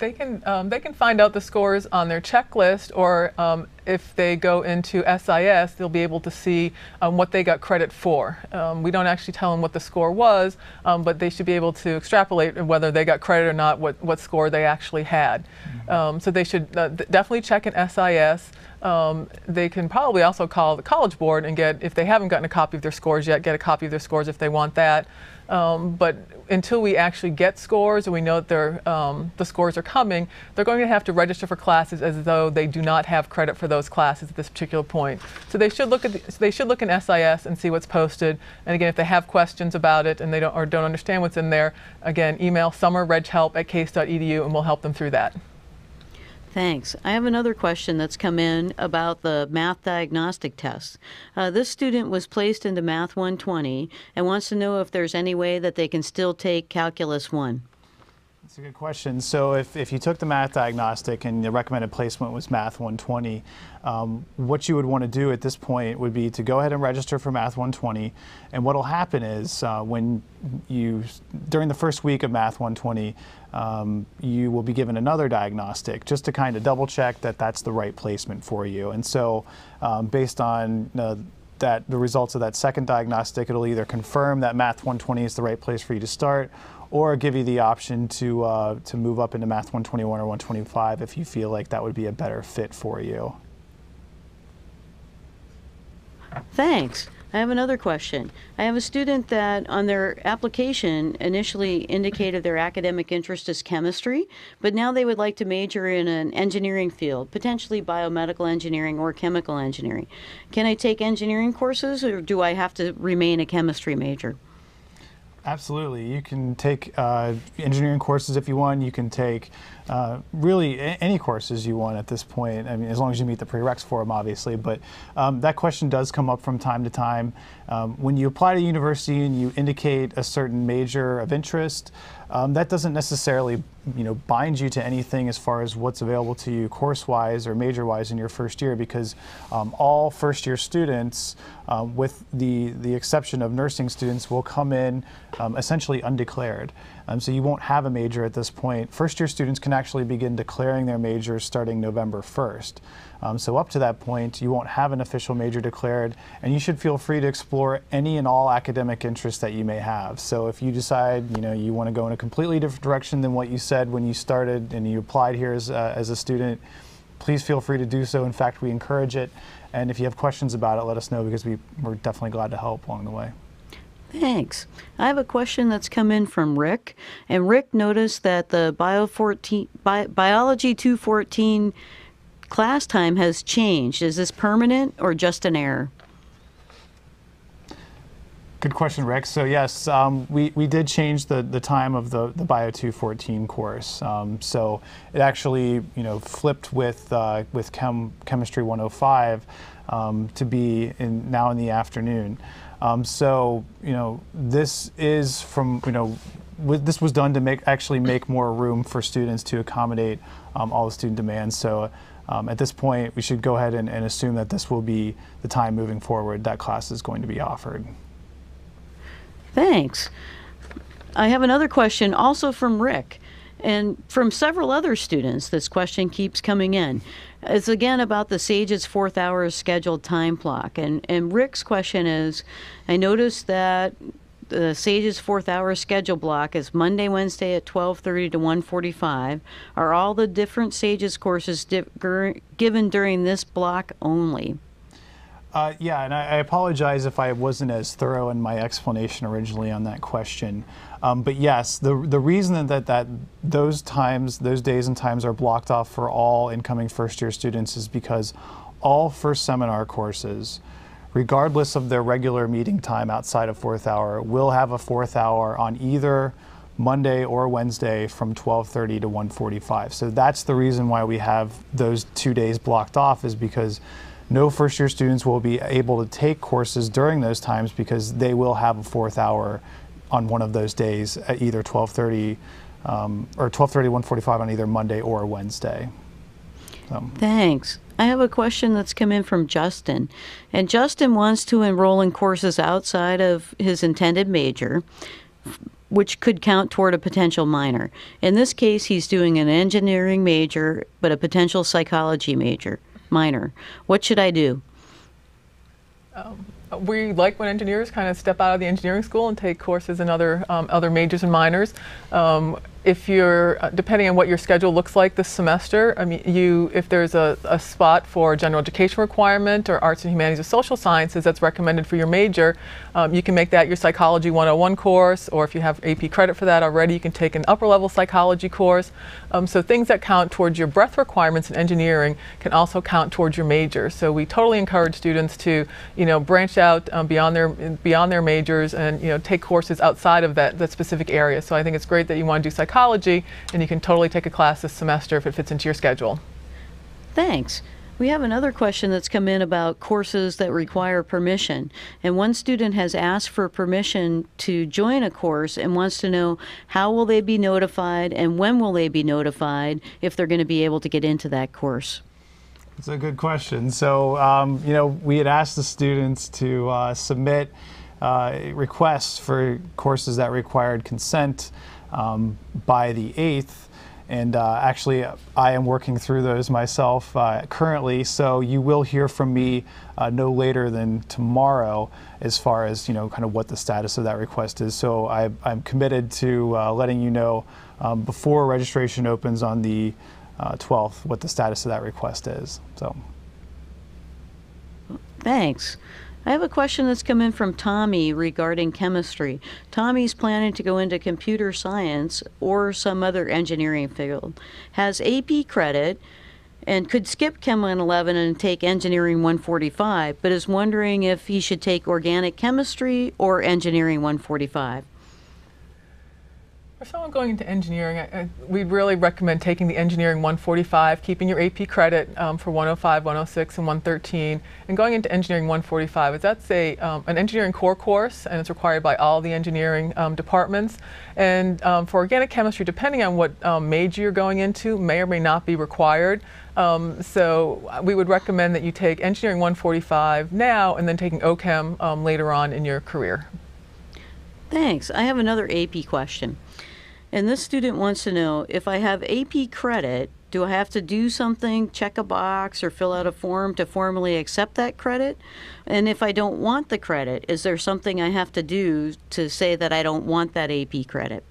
They can um, they can find out the scores on their checklist, or um, if they go into SIS, they'll be able to see um, what they got credit for. Um, we don't actually tell them what the score was, um, but they should be able to extrapolate whether they got credit or not, what what score they actually had. Mm-hmm. Um, so they should uh, definitely check in SIS. Um, they can probably also call the College Board and get, if they haven't gotten a copy of their scores yet, get a copy of their scores if they want that. Um, but until we actually get scores and we know that um, the scores are coming, they're going to have to register for classes as though they do not have credit for those classes at this particular point. So they should look at the, so they should look in SIS and see what's posted. And again, if they have questions about it and they don't or don't understand what's in there, again, email summerreghelp at case.edu and we'll help them through that. Thanks. I have another question that's come in about the math diagnostic test. Uh, this student was placed into Math 120 and wants to know if there's any way that they can still take Calculus 1. That's a good question. So if, if you took the math diagnostic and the recommended placement was Math 120, um, what you would want to do at this point would be to go ahead and register for Math 120. And what will happen is uh, when you, during the first week of Math 120, um, you will be given another diagnostic just to kind of double check that that's the right placement for you. And so um, based on uh, that the results of that second diagnostic, it'll either confirm that Math 120 is the right place for you to start or give you the option to, uh, to move up into Math 121 or 125 if you feel like that would be a better fit for you. Thanks. I have another question. I have a student that on their application initially indicated their academic interest is chemistry, but now they would like to major in an engineering field, potentially biomedical engineering or chemical engineering. Can I take engineering courses or do I have to remain a chemistry major? Absolutely. You can take uh, engineering courses if you want. You can take uh, really any courses you want at this point. I mean, as long as you meet the prereqs for them, obviously. But um, that question does come up from time to time. Um, when you apply to university and you indicate a certain major of interest, Um, that doesn't necessarily, you know, bind you to anything as far as what's available to you course-wise or major-wise in your first year, because um, all first-year students, um, with the the exception of nursing students, will come in um, essentially undeclared. Um, so you won't have a major at this point. First-year students can actually begin declaring their majors starting November 1st. Um, so up to that point, you won't have an official major declared, and you should feel free to explore any and all academic interests that you may have. So if you decide, you know, you want to go in a completely different direction than what you said when you started and you applied here as, uh, as a student, please feel free to do so. In fact, we encourage it. And if you have questions about it, let us know because we, we're definitely glad to help along the way. Thanks. I have a question that's come in from Rick, and Rick noticed that the Bio 14, Bi- Biology 214 class time has changed. Is this permanent or just an error? Good question, Rick. So yes, um, we, we did change the, the time of the, the Bio 214 course. Um, so it actually you know flipped with uh, with Chem, Chemistry 105 um, to be in now in the afternoon. Um, so you know this is from you know this was done to make actually make more room for students to accommodate um, all the student demands. So um, at this point, we should go ahead and, and, assume that this will be the time moving forward that class is going to be offered. Thanks. I have another question also from Rick and from several other students. This question keeps coming in. It's again about the SAGES fourth hour scheduled time block. And, and Rick's question is I noticed that the SAGES fourth hour schedule block is Monday, Wednesday at 12:30 to 1:45. Are all the different SAGES courses di- given during this block only? Uh, yeah, and I, I, apologize if I wasn't as thorough in my explanation originally on that question. Um, but yes, the the reason that that those times, those days and times are blocked off for all incoming first year students is because all first seminar courses, regardless of their regular meeting time outside of fourth hour, will have a fourth hour on either Monday or Wednesday from 12:30 to 1:45. So that's the reason why we have those two days blocked off is because no first year students will be able to take courses during those times because they will have a fourth hour on one of those days at either 12:30 um, or 12:30 1:45 on either Monday or Wednesday. So. Thanks. I have a question that's come in from Justin. And Justin wants to enroll in courses outside of his intended major, which could count toward a potential minor. In this case, he's doing an engineering major, but a potential psychology major minor. What should I do? Um, we like when engineers kind of step out of the engineering school and take courses in other um, other majors and minors. Um, if you're, uh, depending on what your schedule looks like this semester, I mean, you, if there's a, a spot for general education requirement or arts and humanities or social sciences that's recommended for your major, um, you can make that your psychology 101 course, or if you have AP credit for that already, you can take an upper level psychology course. Um, so things that count towards your breadth requirements in engineering can also count towards your major. So we totally encourage students to, you know, branch out um, beyond their beyond their majors and you know take courses outside of that that specific area. So I think it's great that you want to do psychology psychology, and you can totally take a class this semester if it fits into your schedule. Thanks. We have another question that's come in about courses that require permission. And one student has asked for permission to join a course and wants to know how will they be notified and when will they be notified if they're going to be able to get into that course. It's a good question. So, um, you know, we had asked the students to uh, submit uh, requests for courses that required consent um, by the 8th. And uh, actually, I am working through those myself uh, currently. So you will hear from me uh, no later than tomorrow, as far as you know, kind of what the status of that request is. So I, am committed to uh, letting you know um, before registration opens on the 12th uh, what the status of that request is. So. Thanks. I have a question that's come in from Tommy regarding chemistry. Tommy's planning to go into computer science or some other engineering field, has AP credit, and could skip Chem 111 and take Engineering 145, but is wondering if he should take Organic Chemistry or Engineering 145. For someone going into engineering, I, I, we'd really recommend taking the Engineering 145, keeping your AP credit um, for 105, 106, and 113, and going into Engineering 145. Is that's a, um, an engineering core course, and it's required by all the engineering um, departments. And um, for organic chemistry, depending on what um, major you're going into, may or may not be required. Um, so uh, we would recommend that you take Engineering 145 now, and then taking OChem later on in your career. Thanks. I have another AP question. And this student wants to know if I have AP credit, do I have to do something, check a box, or fill out a form to formally accept that credit? And if I don't want the credit, is there something I have to do to say that I don't want that AP credit?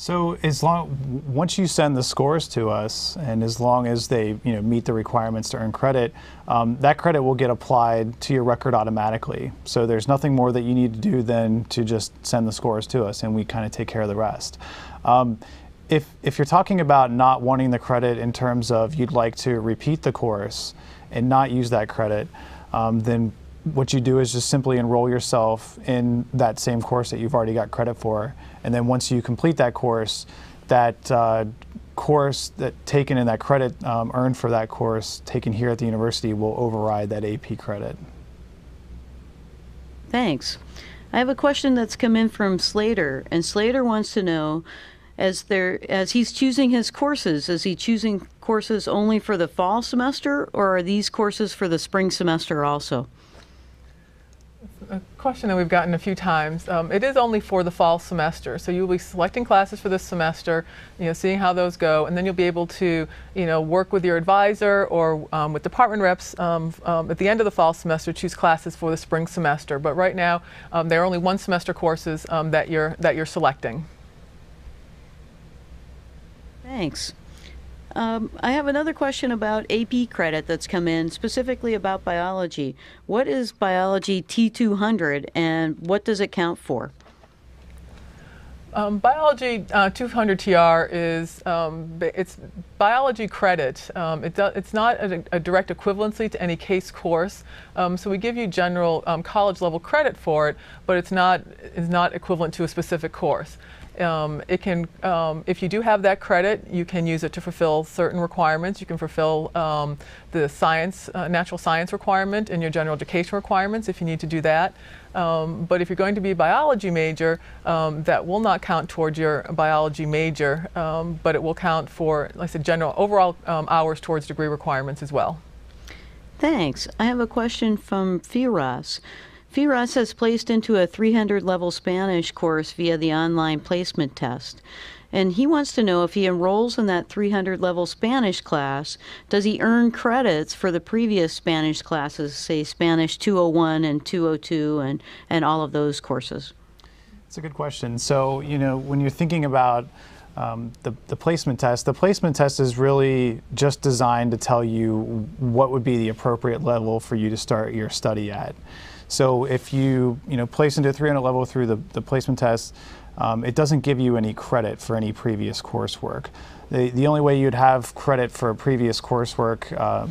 So as long once you send the scores to us, and as long as they you know meet the requirements to earn credit, um, that credit will get applied to your record automatically. So there's nothing more that you need to do than to just send the scores to us, and we kind of take care of the rest. Um, if if you're talking about not wanting the credit in terms of you'd like to repeat the course and not use that credit, um, then what you do is just simply enroll yourself in that same course that you've already got credit for. And then once you complete that course, that uh, course that taken in that credit um, earned for that course taken here at the university will override that AP credit. Thanks. I have a question that's come in from Slater, and Slater wants to know as there as he's choosing his courses, is he choosing courses only for the fall semester or are these courses for the spring semester also? A question that we've gotten a few times. Um, it is only for the fall semester, so you'll be selecting classes for this semester, you know, seeing how those go, and then you'll be able to, you know, work with your advisor or um, with department reps um, um at the end of the fall semester, choose classes for the spring semester. But right now, um, there are only one semester courses that you're that you're selecting. Thanks. Um, I have another question about AP credit that's come in, specifically about biology. What is biology T200 and what does it count for? Um, biology uh, 200 TR is um, it's biology credit. Um, it do, it's not a, a, direct equivalency to any case course, um, so we give you general um, college level credit for it, but it's not it's not equivalent to a specific course. Um, it can, um, if you do have that credit, you can use it to fulfill certain requirements. You can fulfill um, the science, uh, natural science requirement and your general education requirements if you need to do that. Um, but if you're going to be a biology major, um, that will not count towards your biology major, um, but it will count for, like I said, general overall hours towards degree requirements as well. Thanks. I have a question from Firas. Firas has placed into a 300 level Spanish course via the online placement test. And he wants to know if he enrolls in that 300 level Spanish class, does he earn credits for the previous Spanish classes, say Spanish 201 and 202 and, and all of those courses? It's a good question. So, you know, when you're thinking about um, the, the placement test, the placement test is really just designed to tell you what would be the appropriate level for you to start your study at. So if you you know place into a 300 level through the, the placement test, um, it doesn't give you any credit for any previous coursework. The, the only way you'd have credit for previous coursework uh,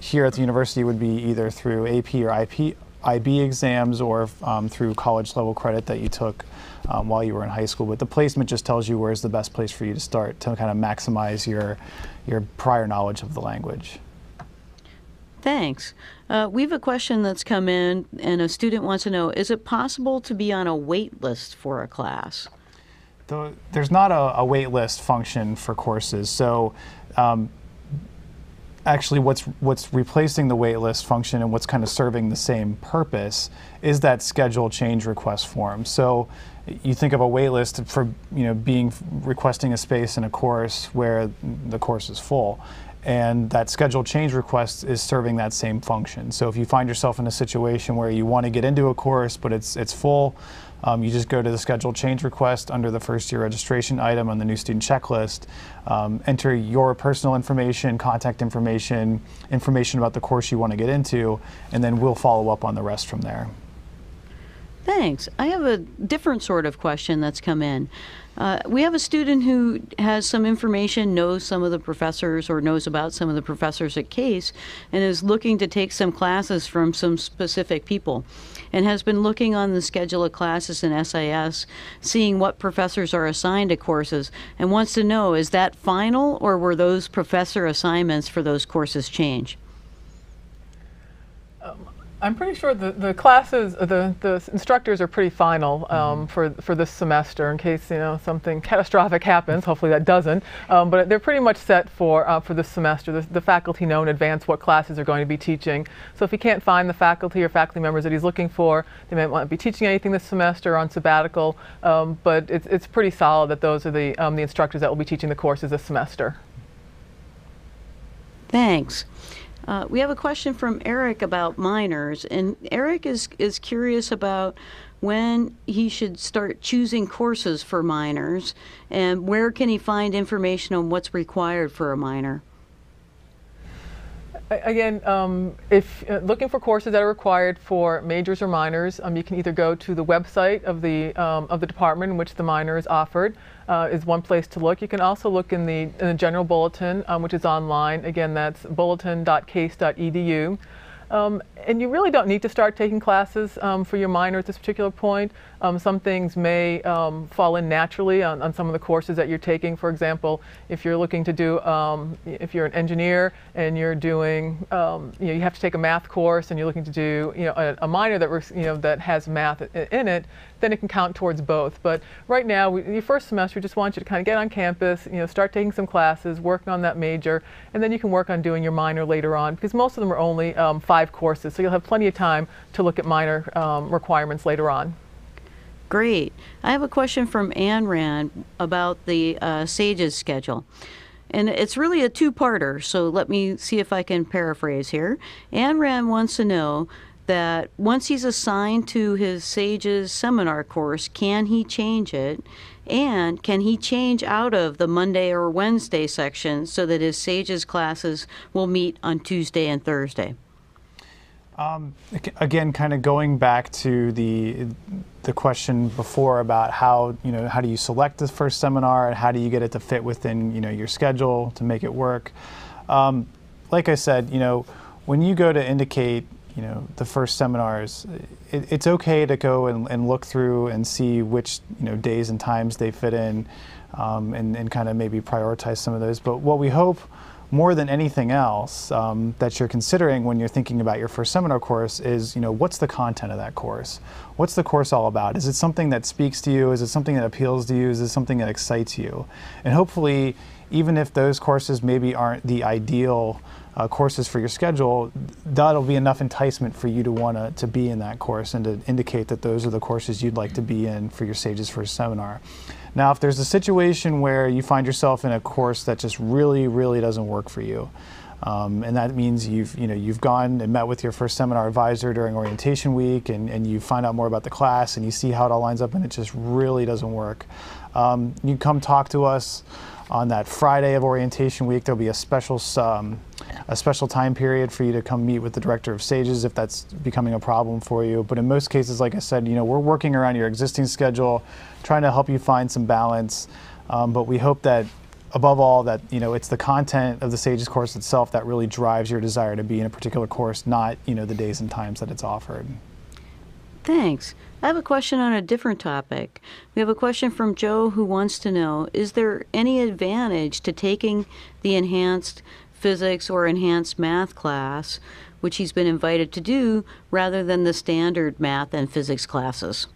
here at the university would be either through AP or IP, IB exams or um, through college level credit that you took um, while you were in high school. But the placement just tells you where's the best place for you to start to kind of maximize your, your prior knowledge of the language. Thanks. Uh, we have a question that's come in, and a student wants to know Is it possible to be on a wait list for a class? there's not a, a wait list function for courses. So, um, actually, what's, what's replacing the wait list function and what's kind of serving the same purpose is that schedule change request form. So, you think of a wait list for you know being requesting a space in a course where the course is full and that schedule change request is serving that same function. So if you find yourself in a situation where you want to get into a course but it's it's full, um, you just go to the schedule change request under the first year registration item on the new student checklist, um, enter your personal information, contact information, information about the course you want to get into, and then we'll follow up on the rest from there. Thanks. I have a different sort of question that's come in. Uh, we have a student who has some information, knows some of the professors or knows about some of the professors at Case, and is looking to take some classes from some specific people, and has been looking on the schedule of classes in SIS, seeing what professors are assigned to courses, and wants to know is that final or were those professor assignments for those courses change? I'm pretty sure the, the classes, uh, the, the instructors are pretty final um, mm-hmm. for, for this semester in case you know something catastrophic happens. Hopefully that doesn't. Um, but they're pretty much set for, uh, for this semester. The, the, faculty know in advance what classes are going to be teaching. So if he can't find the faculty or faculty members that he's looking for, they might not be teaching anything this semester or on sabbatical. Um, but it's, it's pretty solid that those are the, um, the instructors that will be teaching the courses this semester. Thanks. Uh, we have a question from Eric about minors, and Eric is is curious about when he should start choosing courses for minors, and where can he find information on what's required for a minor. Again, um, if uh, looking for courses that are required for majors or minors, um, you can either go to the website of the um, of the department in which the minor is offered, uh, is one place to look. You can also look in the, in the general bulletin, um, which is online. Again, that's bulletin.case.edu. Um, and you really don't need to start taking classes um, for your minor at this particular point. Um, some things may um, fall in naturally on, on, some of the courses that you're taking. For example, if you're looking to do, um, if you're an engineer and you're doing, um, you know, you have to take a math course and you're looking to do, you know, a, a minor that, you know, that has math in it, then it can count towards both. But right now, we, your first semester, we just want you to kind of get on campus, you know, start taking some classes, working on that major, and then you can work on doing your minor later on because most of them are only um, five courses, so you'll have plenty of time to look at minor um, requirements later on. Great. I have a question from Ann Rand about the uh, SAGES schedule. And it's really a two parter, so let me see if I can paraphrase here. Ann Rand wants to know that once he's assigned to his SAGES seminar course, can he change it? And can he change out of the Monday or Wednesday section so that his SAGES classes will meet on Tuesday and Thursday? Um, again, kind of going back to the the question before about how you know how do you select the first seminar and how do you get it to fit within you know your schedule to make it work. Um, like I said, you know when you go to indicate you know the first seminars, it, it's okay to go and, and, look through and see which you know days and times they fit in, um, and, and kind of maybe prioritize some of those. But what we hope more than anything else um, that you're considering when you're thinking about your first seminar course is, you know, what's the content of that course? What's the course all about? Is it something that speaks to you? Is it something that appeals to you? Is it something that excites you? And hopefully, even if those courses maybe aren't the ideal uh, courses for your schedule, that'll be enough enticement for you to want to, be in that course and to indicate that those are the courses you'd like to be in for your SAGES First Seminar. Now, if there's a situation where you find yourself in a course that just really, really doesn't work for you, um, and that means you've you know you've gone and met with your first seminar advisor during orientation week, and, and you find out more about the class, and you see how it all lines up, and it just really doesn't work. Um, you come talk to us on that Friday of orientation week. There'll be a special um, a special time period for you to come meet with the director of SAGES if that's becoming a problem for you. But in most cases, like I said, you know, we're working around your existing schedule, trying to help you find some balance. Um, but we hope that above all that you know it's the content of the SAGES course itself that really drives your desire to be in a particular course, not you know the days and times that it's offered. Thanks. I have a question on a different topic. We have a question from Joe who wants to know Is there any advantage to taking the enhanced physics or enhanced math class, which he's been invited to do, rather than the standard math and physics classes?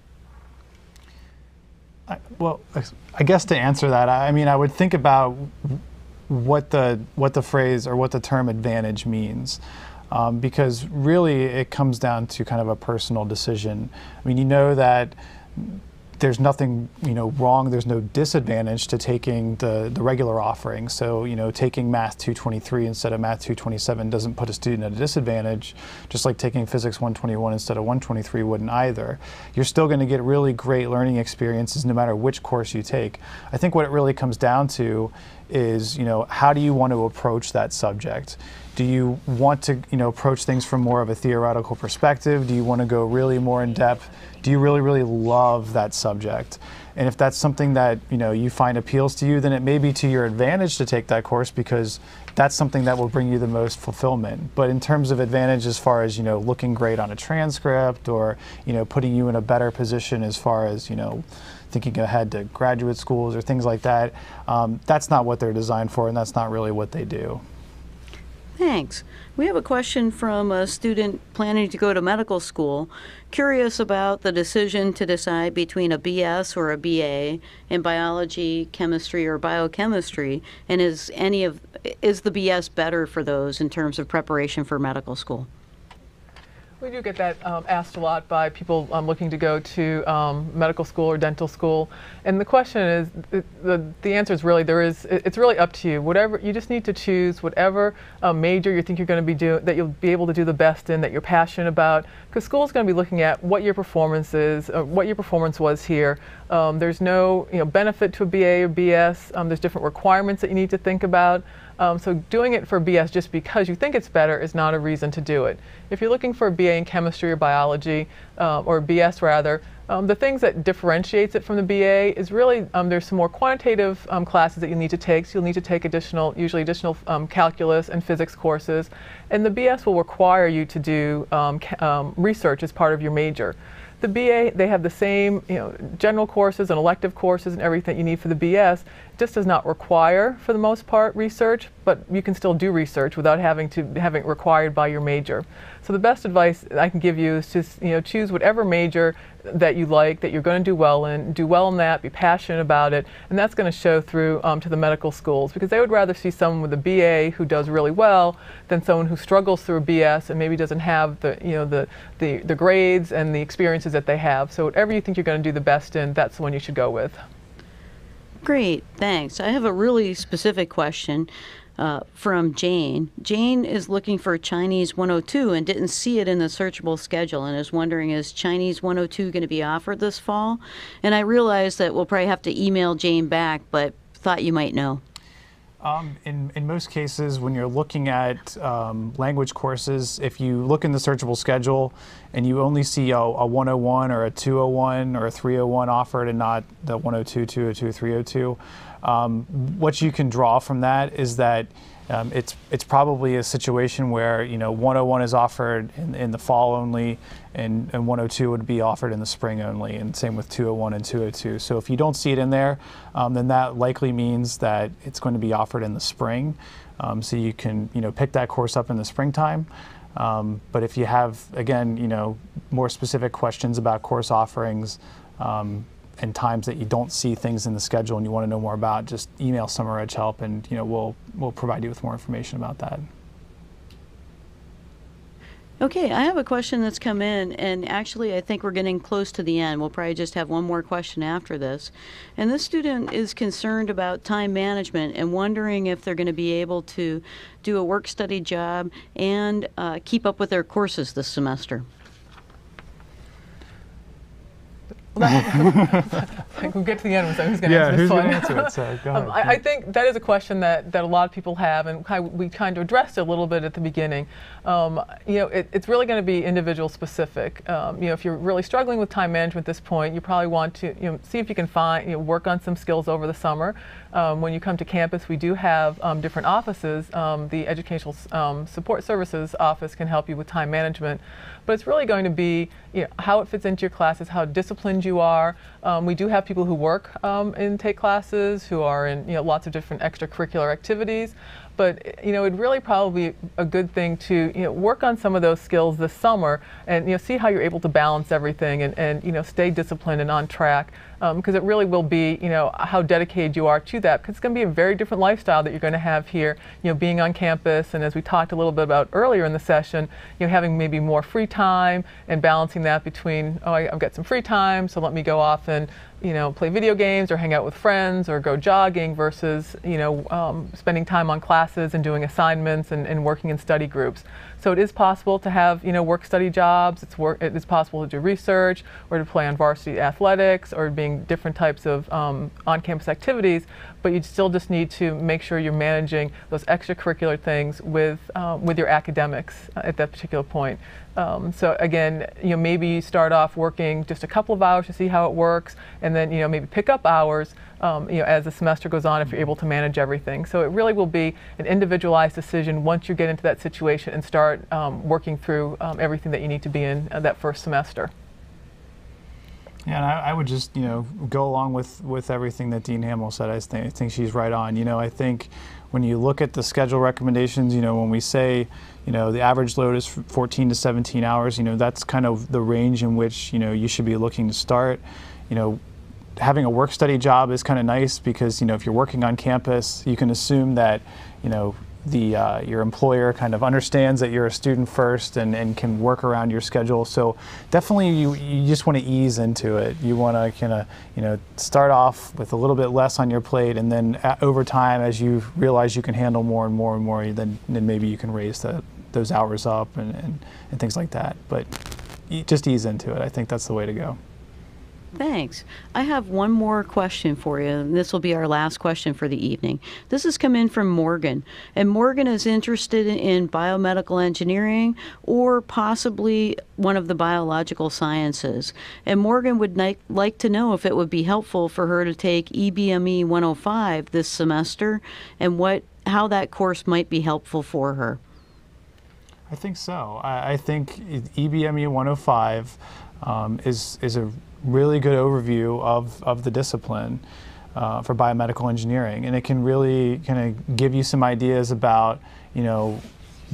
I, well, I guess to answer that, I mean, I would think about what the what the phrase or what the term advantage means um, because really it comes down to kind of a personal decision. I mean, you know that there's nothing you know wrong there's no disadvantage to taking the, the regular offering. So you know taking math 223 instead of math 227 doesn't put a student at a disadvantage just like taking physics 121 instead of 123 wouldn't either. You're still going to get really great learning experiences no matter which course you take. I think what it really comes down to is you know how do you want to approach that subject do you want to you know approach things from more of a theoretical perspective do you want to go really more in depth do you really really love that subject And if that's something that you know you find appeals to you, then it may be to your advantage to take that course because that's something that will bring you the most fulfillment. But in terms of advantage, as far as you know, looking great on a transcript or you know putting you in a better position as far as you know thinking ahead to graduate schools or things like that, um, that's not what they're designed for, and that's not really what they do. Thanks. We have a question from a student planning to go to medical school, curious about the decision to decide between a BS or a BA in biology, chemistry, or biochemistry, and is any of is the BS better for those in terms of preparation for medical school? We do get that um, asked a lot by people um, looking to go to um, medical school or dental school. And the question is, the, the, the, answer is really, there is, it's really up to you. Whatever, you just need to choose whatever um, major you think you're going to be doing, that you'll be able to do the best in, that you're passionate about. Because school is going to be looking at what your performance is, uh, what your performance was here. Um, there's no you know, benefit to a BA or BS. Um, there's different requirements that you need to think about. Um, so doing it for BS just because you think it's better is not a reason to do it. If you're looking for a BA in chemistry or biology, uh, or BS rather, um, the things that differentiates it from the BA is really um, there's some more quantitative um, classes that you need to take. So you'll need to take additional, usually additional um, calculus and physics courses, and the BS will require you to do um, research as part of your major. The BA, they have the same, you know, general courses and elective courses and everything you need for the BS. It just does not require, for the most part, research, but you can still do research without having to having required by your major. So the best advice I can give you is to you know choose whatever major that you like, that you're going to do well in, do well in that, be passionate about it, and that's going to show through um, to the medical schools because they would rather see someone with a BA who does really well than someone who struggles through a BS and maybe doesn't have the you know the the, the grades and the experiences that they have. So whatever you think you're going to do the best in, that's the one you should go with. Great, thanks. I have a really specific question uh, from Jane. Jane is looking for Chinese 102 and didn't see it in the searchable schedule and is wondering is Chinese 102 going to be offered this fall? And I realize that we'll probably have to email Jane back, but thought you might know. Um, in, in most cases, when you're looking at um, language courses, if you look in the searchable schedule and you only see a, a, 101 or a 201 or a 301 offered and not the 102, 202, 302, um, what you can draw from that is that um, it's it's probably a situation where you know 101 is offered in, in the fall only, and, and 102 would be offered in the spring only, and same with 201 and 202. So if you don't see it in there, um, then that likely means that it's going to be offered in the spring. Um, so you can you know pick that course up in the springtime. Um, but if you have again you know more specific questions about course offerings. And times that you don't see things in the schedule and you want to know more about, just email summerreghelp, and you know we'll we'll provide you with more information about that. Okay, I have a question that's come in, and actually, I think we're getting close to the end. We'll probably just have one more question after this. And this student is concerned about time management and wondering if they're going to be able to do a work study job and uh, keep up with their courses this semester. Like we'll get to the end with who's going to yeah, answer this who's one. Answer it, so go um, I, I, think that is a question that, that a lot of people have, and we kind of addressed it a little bit at the beginning. Um, you know, it, it's really going to be individual specific. Um, you know, if you're really struggling with time management at this point, you probably want to you know, see if you can find, you know, work on some skills over the summer. Um, when you come to campus, we do have um, different offices. Um, the Educational Support Services Office can help you with time management but it's really going to be you know, how it fits into your classes, how disciplined you are. Um, we do have people who work um, and take classes, who are in you know, lots of different extracurricular activities. But you know, it'd really probably be a good thing to you know, work on some of those skills this summer and you know, see how you're able to balance everything and, and you know, stay disciplined and on track because um, it really will be, you know, how dedicated you are to that. Because it's going to be a very different lifestyle that you're going to have here, you know, being on campus, and as we talked a little bit about earlier in the session, you know, having maybe more free time and balancing that between, oh, I, I've got some free time, so let me go off and you know, play video games or hang out with friends or go jogging versus, you know, um, spending time on classes and doing assignments and, and, working in study groups. So it is possible to have, you know, work study jobs. It's work, it is possible to do research or to play on varsity athletics or being different types of um, on-campus activities, but you still just need to make sure you're managing those extracurricular things with, um, with your academics at that particular point. Um, so again, you know, maybe start off working just a couple of hours to see how it works, and then you know maybe pick up hours um, you know, as the semester goes on if you're able to manage everything. So it really will be an individualized decision once you get into that situation and start um, working through um, everything that you need to be in uh, that first semester. Yeah, and I, I, would just you know go along with with everything that Dean Hamel said. I think I think she's right on. You know, I think when you look at the schedule recommendations, you know, when we say you know the average load is 14 to 17 hours, you know, that's kind of the range in which you know you should be looking to start. You know, having a work study job is kind of nice because you know if you're working on campus, you can assume that you know the uh, your employer kind of understands that you're a student first and, and can work around your schedule. So definitely you, you just want to ease into it. You want to kind of you know start off with a little bit less on your plate, and then over time, as you realize you can handle more and more and more, then, then maybe you can raise the, those hours up and, and, and things like that. But just ease into it. I think that's the way to go. Thanks. I have one more question for you, and this will be our last question for the evening. This has come in from Morgan, and Morgan is interested in biomedical engineering or possibly one of the biological sciences. And Morgan would ni- like to know if it would be helpful for her to take EBME 105 this semester and what how that course might be helpful for her. I think so. I, I think EBME 105 um, is is a really good overview of, of the discipline uh, for biomedical engineering. And it can really kind of give you some ideas about, you know,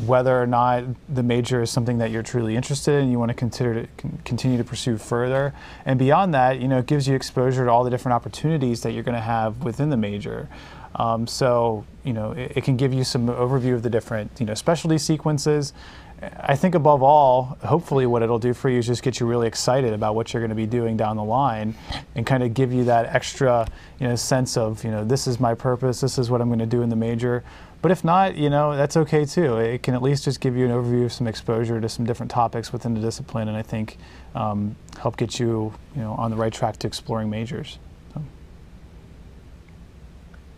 whether or not the major is something that you're truly interested in, you want to consider to continue to pursue further. And beyond that, you know, it gives you exposure to all the different opportunities that you're going to have within the major. Um, so, you know, it, it, can give you some overview of the different, you know, specialty sequences I think above all, hopefully what it'll do for you is just get you really excited about what you're going to be doing down the line and kind of give you that extra, you know, sense of, you know, this is my purpose, this is what I'm going to do in the major. But if not, you know, that's okay too. It can at least just give you an overview of some exposure to some different topics within the discipline and I think um, help get you, you know, on the right track to exploring majors.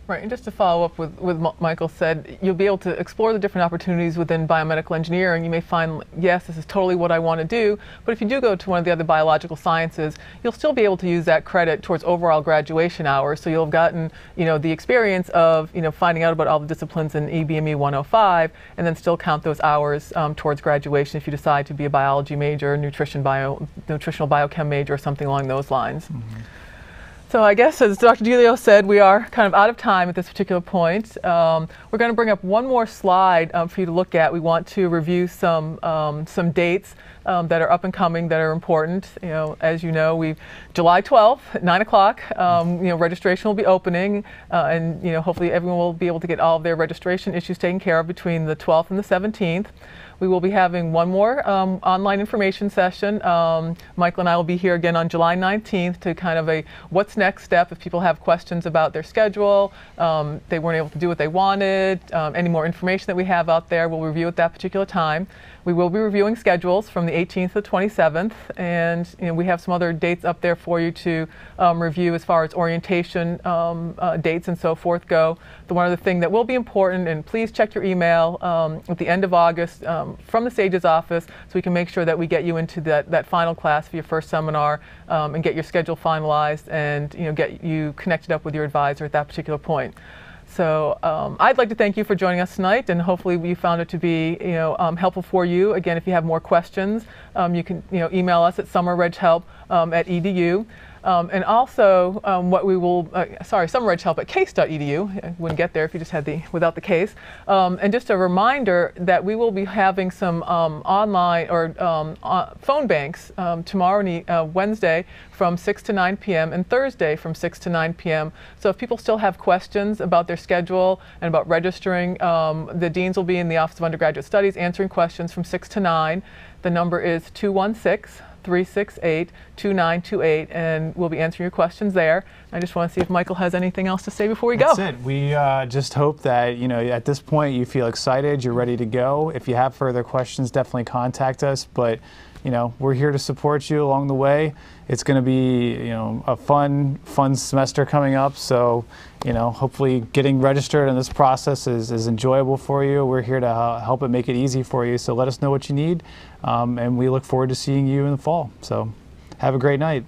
Right, and just to follow up with, with Michael said, you'll be able to explore the different opportunities within biomedical engineering. You may find, yes, this is totally what I want to do, but if you do go to one of the other biological sciences, you'll still be able to use that credit towards overall graduation hours. So you'll have gotten, you know, the experience of, you know, finding out about all the disciplines in EBME 105, and then still count those hours um, towards graduation if you decide to be a biology major, nutrition bio, nutritional biochem major, or something along those lines. Mm -hmm. So I guess, as Dr. Dilulio said, we are kind of out of time at this particular point. Um, we're going to bring up one more slide um, for you to look at. We want to review some um, some dates um, that are up and coming that are important. You know, as you know, we July 12th at 9 o'clock. Um, you know, registration will be opening, uh, and you know, hopefully everyone will be able to get all of their registration issues taken care of between the 12th and the 17th. We will be having one more um, online information session. Um, Michael and I will be here again on July 19th to kind of a what's next step if people have questions about their schedule, um, they weren't able to do what they wanted, um, any more information that we have out there, we'll review at that particular time. We will be reviewing schedules from the 18th to the 27th, and you know, we have some other dates up there for you to um, review as far as orientation um, uh, dates and so forth go. The one other thing that will be important, and please check your email um, at the end of August um, from the SAGES office so we can make sure that we get you into that, that final class for your first seminar um, and get your schedule finalized and you know, get you connected up with your advisor at that particular point. So um, I'd like to thank you for joining us tonight, and hopefully we found it to be you know um, helpful for you. Again, if you have more questions, um, you can you know email us at summerreghelp um, at edu. Um, and also, um, what we will, uh, sorry, help at case.edu. I wouldn't get there if you just had the, without the case. Um, and just a reminder that we will be having some um, online or um, uh, phone banks um, tomorrow, uh, Wednesday, from 6 to 9 p.m. and Thursday from 6 to 9 p.m. So if people still have questions about their schedule and about registering, the deans will be in the Office of Undergraduate Studies answering questions from 6 to 9. The number is 216 368 2928, and we'll be answering your questions there. I just want to see if Michael has anything else to say before we go. That's it. We uh, just hope that, you know, at this point you feel excited, you're ready to go. If you have further questions, definitely contact us. But you know, we're here to support you along the way. It's going to be, you know, a fun, fun semester coming up. So, you know, hopefully getting registered in this process is, is enjoyable for you. We're here to help it make it easy for you. So let us know what you need. Um, and we look forward to seeing you in the fall. So have a great night.